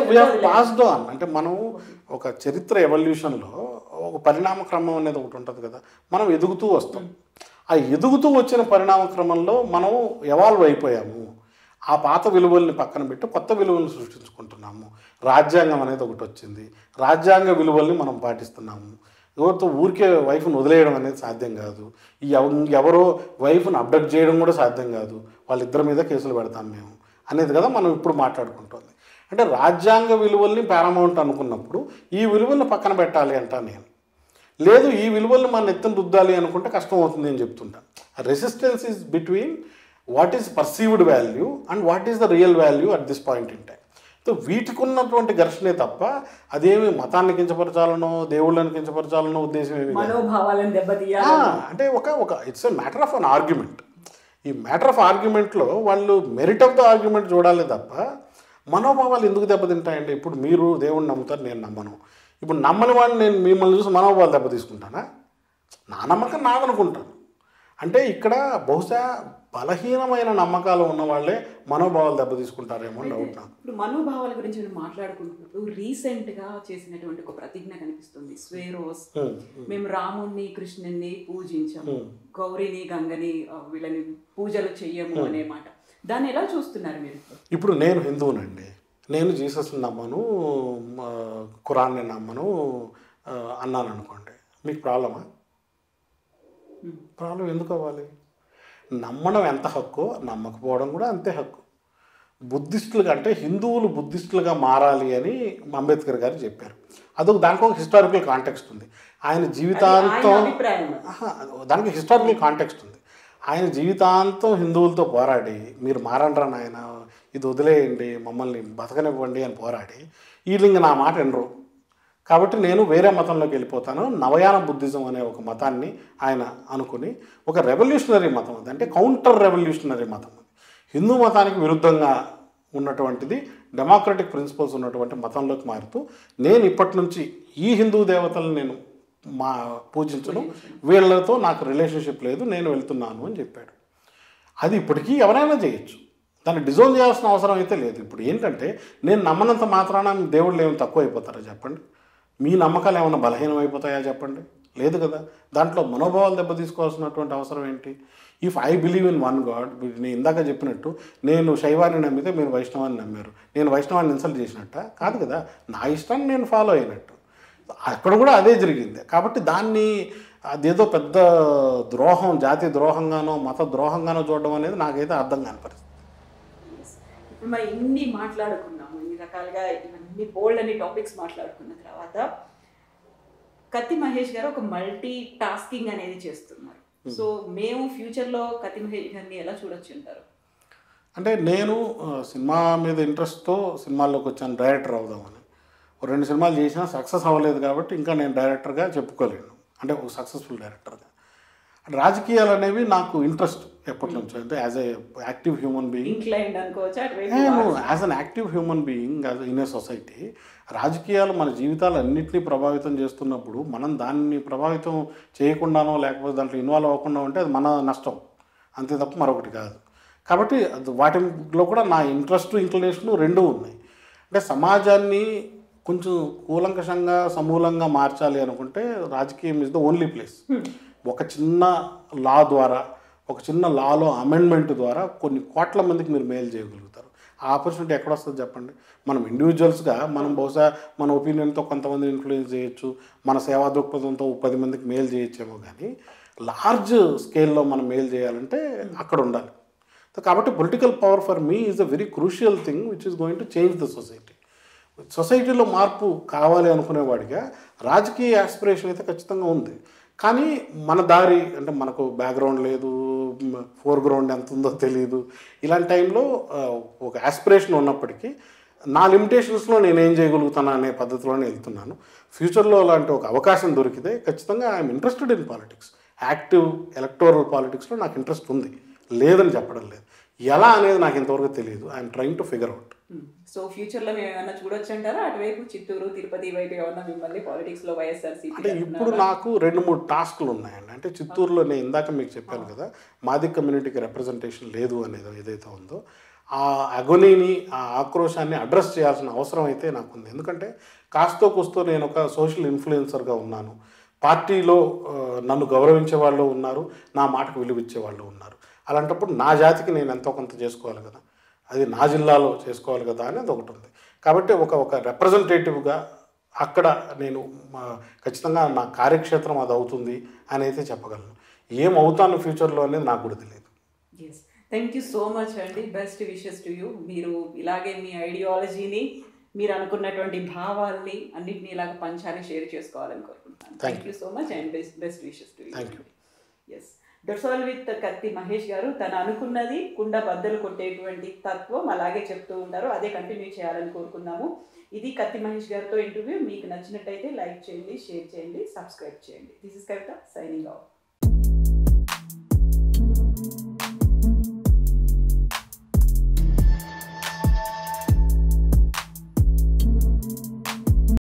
పాస్డ్ ఆన్ అంటే మనం ఒక చరిత్ర ఎవల్యూషన్లో ఒక పరిణామ క్రమం అనేది ఒకటి ఉంటుంది కదా మనం ఎదుగుతూ వస్తాం. ఆ ఎదుగుతూ వచ్చిన పరిణామ క్రమంలో మనం ఎవాల్వ్ అయిపోయాము. ఆ పాత విలువల్ని పక్కన పెట్టి కొత్త విలువలను సృష్టించుకుంటున్నాము. రాజ్యాంగం అనేది ఒకటి వచ్చింది. రాజ్యాంగ విలువల్ని మనం పాటిస్తున్నాము. ఎవరితో ఊరికే వైఫ్ను వదిలేయడం అనేది సాధ్యం కాదు. ఈ ఎవ- ఎవరో వైఫ్ని అప్డేట్ చేయడం కూడా సాధ్యం కాదు. వాళ్ళిద్దరి మీద కేసులు పెడతాం మేము అనేది కదా మనం ఇప్పుడు మాట్లాడుకుంటుంది. అంటే రాజ్యాంగ విలువల్ని పారామౌంట్ అనుకున్నప్పుడు ఈ విలువల్ని పక్కన పెట్టాలి అంట నేను. లేదు ఈ విలువల్ని మన ఎత్తున రుద్దాలి అనుకుంటే కష్టం అవుతుంది అని చెప్తుంటాను resistance is between what is perceived value and what is the real value at this point in time so వీటికి ఉన్నటువంటి ఘర్షణే తప్ప అదేమి మతాన్ని కించపరచాలనో దేవుళ్ళని కించపరచాలనో ఉద్దేశం ఏమి అంటే ఒక ఒక it's a matter of an argument ఈ మ్యాటర్ ఆఫ్ ఆర్గ్యుమెంట్లో వాళ్ళు మెరిట్ ఆఫ్ ద ఆర్గ్యుమెంట్ చూడాలి తప్ప మనోభావాలు ఎందుకు దెబ్బతింటాయంటే ఇప్పుడు మీరు దేవుడిని నమ్ముతారు నేను నమ్మను. ఇప్పుడు నమ్మని వాడిని నేను మిమ్మల్ని చూసి మనోభావాలు దెబ్బ తీసుకుంటానా నా నమ్మకం నాదనుకుంటాను. అంటే ఇక్కడ బహుశా బలహీనమైన నమ్మకాలు ఉన్న వాళ్ళే మనోభావాలు దెబ్బ తీసుకుంటారేమో అని డౌట్ నాకు. ఇప్పుడు మనోభావాల గురించి మనం మాట్లాడుకుంటున్నప్పుడు రీసెంట్గా చేసినటువంటి ఒక ప్రతిజ్ఞ కనిపిస్తుంది. స్వేరోస్. మేము రాముణ్ణి కృష్ణుణ్ణి పూజించము. గౌరిని గంగని వీళ్ళని పూజలు చెయ్యము అనే మాట. దాన్ని ఎలా చూస్తున్నారు మీరు? ఇప్పుడు నేను హిందువునండి. నేను జీసస్ని నమ్మను ఖురాన్ని నమ్మను అన్నాను అనుకోండి మీకు ప్రాబ్లమా? ప్రాబ్లం ఎందుకు అవ్వాలి? నమ్మడం ఎంత హక్కు? నమ్మకపోవడం కూడా అంతే హక్కు. బుద్ధిస్టులుగా అంటే హిందువులు బుద్ధిస్టులుగా మారాలి అని అంబేద్కర్ గారు చెప్పారు. అదొక దానికి ఒక హిస్టారికల్ కాంటెక్స్ట్ ఉంది. ఆయన జీవితాంతం దానికి హిస్టారికల్ కాంటెక్స్ట్ ఉంది. ఆయన జీవితాంతం హిందువులతో పోరాడి మీరు మారండ్రా నాయన ఇది వదిలేయండి మమ్మల్ని బతకనివ్వండి అని పోరాడి వీళ్ళు ఇంక నా మాట వినరు. కాబట్టి నేను వేరే మతంలోకి వెళ్ళిపోతాను. నవయాన బుద్ధిజం అనే ఒక మతాన్ని ఆయన అనుకుని ఒక రెవల్యూషనరీ మతం అది అంటే కౌంటర్ రెవల్యూషనరీ మతం అది. హిందూ మతానికి విరుద్ధంగా ఉన్నటువంటిది డెమోక్రటిక్ ప్రిన్సిపల్స్ ఉన్నటువంటి మతంలోకి మారుతూ నేను ఇప్పటి నుంచి ఈ హిందూ దేవతలను నేను మా పూజించను. వీళ్ళతో నాకు రిలేషన్షిప్ లేదు నేను వెళ్తున్నాను అని చెప్పాడు. అది ఇప్పటికీ ఎవరైనా చేయొచ్చు. దాన్ని డిజోన్ చేయాల్సిన అవసరం అయితే లేదు. ఇప్పుడు ఏంటంటే నేను నమ్మనంత మాత్రాన దేవుళ్ళు ఏమి తక్కువ అయిపోతారా చెప్పండి? మీ నమ్మకాలు ఏమైనా బలహీనం అయిపోతాయా చెప్పండి? లేదు కదా. దాంట్లో మనోభావాలు దెబ్బ తీసుకోవాల్సినటువంటి అవసరం ఏంటి? If I believe in one God నేను ఇందాక చెప్పినట్టు నేను శైవాన్ని నమ్మితే మీరు వైష్ణవాన్ని నమ్మారు. నేను వైష్ణవాన్ని ఇన్సల్ట్ చేసినట్ట? కాదు కదా. నా ఇష్టాన్ని నేను ఫాలో అయినట్టు. అక్కడ కూడా అదే జరిగింది. కాబట్టి దాన్ని అదేదో పెద్ద ద్రోహం జాతి ద్రోహంగానో మత ద్రోహంగానో చూడడం అనేది నాకైతే అర్థం కాని పరిస్థితి. ఇప్పుడు ఇన్ని మాట్లాడుకున్నాము ఇన్ని రకాలుగా ఇవన్నీ బోల్డ్ అనే టాపిక్స్ మాట్లాడుకున్న తర్వాత కత్తి మహేష్ గారు ఒక మల్టీ టాస్కింగ్ అనేది చేస్తున్నారు. సో మేము ఫ్యూచర్లో కత్తి మహేష్ గారిని ఎలా చూడొచ్చు అంటారు? అంటే నేను సినిమా మీద ఇంట్రెస్ట్తో సినిమాల్లోకి వచ్చాను డైరెక్టర్ అవుదామని. రెండు సినిమాలు చేసినా సక్సెస్ అవ్వలేదు కాబట్టి ఇంకా నేను డైరెక్టర్గా చెప్పుకోలేను. అంటే ఒక సక్సెస్ఫుల్ డైరెక్టర్గా రాజకీయాలు అనేవి నాకు ఇంట్రెస్ట్ ఎప్పటి నుంచో అంటే as a active human being as an active human being as in a society రాజకీయాలు మన జీవితాలు అన్నింటినీ ప్రభావితం చేస్తున్నప్పుడు మనం దాన్ని ప్రభావితం చేయకుండానో లేకపోతే దాంట్లో ఇన్వాల్వ్ అవ్వకుండా ఉంటే అది మన నష్టం. అంతే తప్ప మరొకటి కాదు. కాబట్టి వాటిలో కూడా నా ఇంట్రెస్ట్ ఇంక్లినేషన్ రెండూ ఉన్నాయి. అంటే సమాజాన్ని కొంచెం కూలంకషంగా సమూలంగా మార్చాలి అనుకుంటే రాజకీయం ఇస్ ద ఓన్లీ ప్లేస్ ఒక చిన్న లా ద్వారా ఒక చిన్న లాలో అమెండ్మెంట్ ద్వారా కొన్ని కోట్ల మందికి మీరు మేలు చేయగలుగుతారు. ఆ ఆపర్చునిటీ ఎక్కడ వస్తుంది చెప్పండి? మనం ఇండివిజువల్స్గా మనం బహుశా మన ఒపీనియన్తో కొంతమంది ఇన్ఫ్లుయెన్స్ చేయొచ్చు మన సేవా దృక్పథంతో పది మందికి మేలు చేయొచ్చేమో కానీ లార్జ్ స్కేల్లో మనం మేలు చేయాలంటే అక్కడ ఉండాలి. కాబట్టి political power for me is a very crucial thing which is going to change the society సొసైటీలో మార్పు కావాలి అనుకునేవాడిగా రాజకీయ ఆస్పిరేషన్ అయితే ఖచ్చితంగా ఉంది. కానీ మన దారి అంటే మనకు బ్యాక్గ్రౌండ్ లేదు ఫోర్ గ్రౌండ్ ఎంత ఉందో తెలియదు ఇలాంటి టైంలో ఒక యాస్పిరేషన్ ఉన్నప్పటికీ నా లిమిటేషన్స్లో నేను ఏం చేయగలుగుతాను అనే పద్ధతిలోనే వెళ్తున్నాను. ఫ్యూచర్లో అలాంటి ఒక అవకాశం దొరికితే ఖచ్చితంగా I'm interested in politics active electoral పాలిటిక్స్లో నాకు ఇంట్రెస్ట్ ఉంది. లేదని చెప్పడం లేదు. ఎలా అనేది నాకు ఇంతవరకు తెలియదు I'm trying to figure out so ఫ్యూచర్లో మేము ఏమైనా చూడొచ్చు అంటారా అటువైపు చిత్తూరు తిరుపతి వైపు ఏమన్నా మిమ్మల్ని పాలిటిక్స్లో అంటే వైఎస్ఆర్సీపీ ఇప్పుడు నాకు రెండు మూడు టాస్క్లు ఉన్నాయండి. అంటే చిత్తూరులో నేను ఇందాక మీకు చెప్పాను కదా మాది కమ్యూనిటీకి రిప్రజెంటేషన్ లేదు అనేది ఏదైతే ఉందో ఆ అగొనీని ఆ ఆక్రోశాన్ని అడ్రస్ చేయాల్సిన అవసరం అయితే నాకు ఉంది ఎందుకంటే కాస్తో కూస్తో నేను ఒక సోషల్ ఇన్ఫ్లుయెన్సర్గా ఉన్నాను. పార్టీలో నన్ను గౌరవించే వాళ్ళు ఉన్నారు నా మాటకు విలువ ఇచ్చే వాళ్ళు ఉన్నారు. అలాంటప్పుడు నా జాతికి నేను ఎంతో కొంత చేసుకోవాలి కదా. అది నా జిల్లాలో చేసుకోవాలి కదా అనేది ఒకటి ఉంది. కాబట్టి ఒక ఒక రిప్రజెంటేటివ్గా అక్కడ నేను ఖచ్చితంగా నా కార్యక్షేత్రం అది అవుతుంది అని అయితే చెప్పగలను. ఏమవుతాను ఫ్యూచర్లో అనేది నాకు కూడా తెలియదు. థ్యాంక్ యూ సో మచ్ అండి బెస్ట్ విషెస్ టు యూ మీరు ఇలాగే మీ ఐడియాలజీని మీరు అనుకున్నటువంటి భావాల్ని అన్నిటిని ఇలాగ పంచాన్ని షేర్ చేసుకోవాలని కోరుకుంటున్నాను. Thank you so much and best best wishes to you. Yes that's all with Kathi Mahesh గారు తను అనుకున్నది కుండ బద్దలు కొట్టేటువంటి తత్వం అలాగే చెప్తూ ఉంటారు. అదే కంటిన్యూ చేయాలని కోరుకున్నాము ఇది కత్తి మహేష్ గారితో ఇంటర్వ్యూ మీకు నచ్చినట్టయితే లైక్ చేయండి షేర్ చేయండి సబ్స్క్రైబ్ చేయండి. This is Kavitha signing off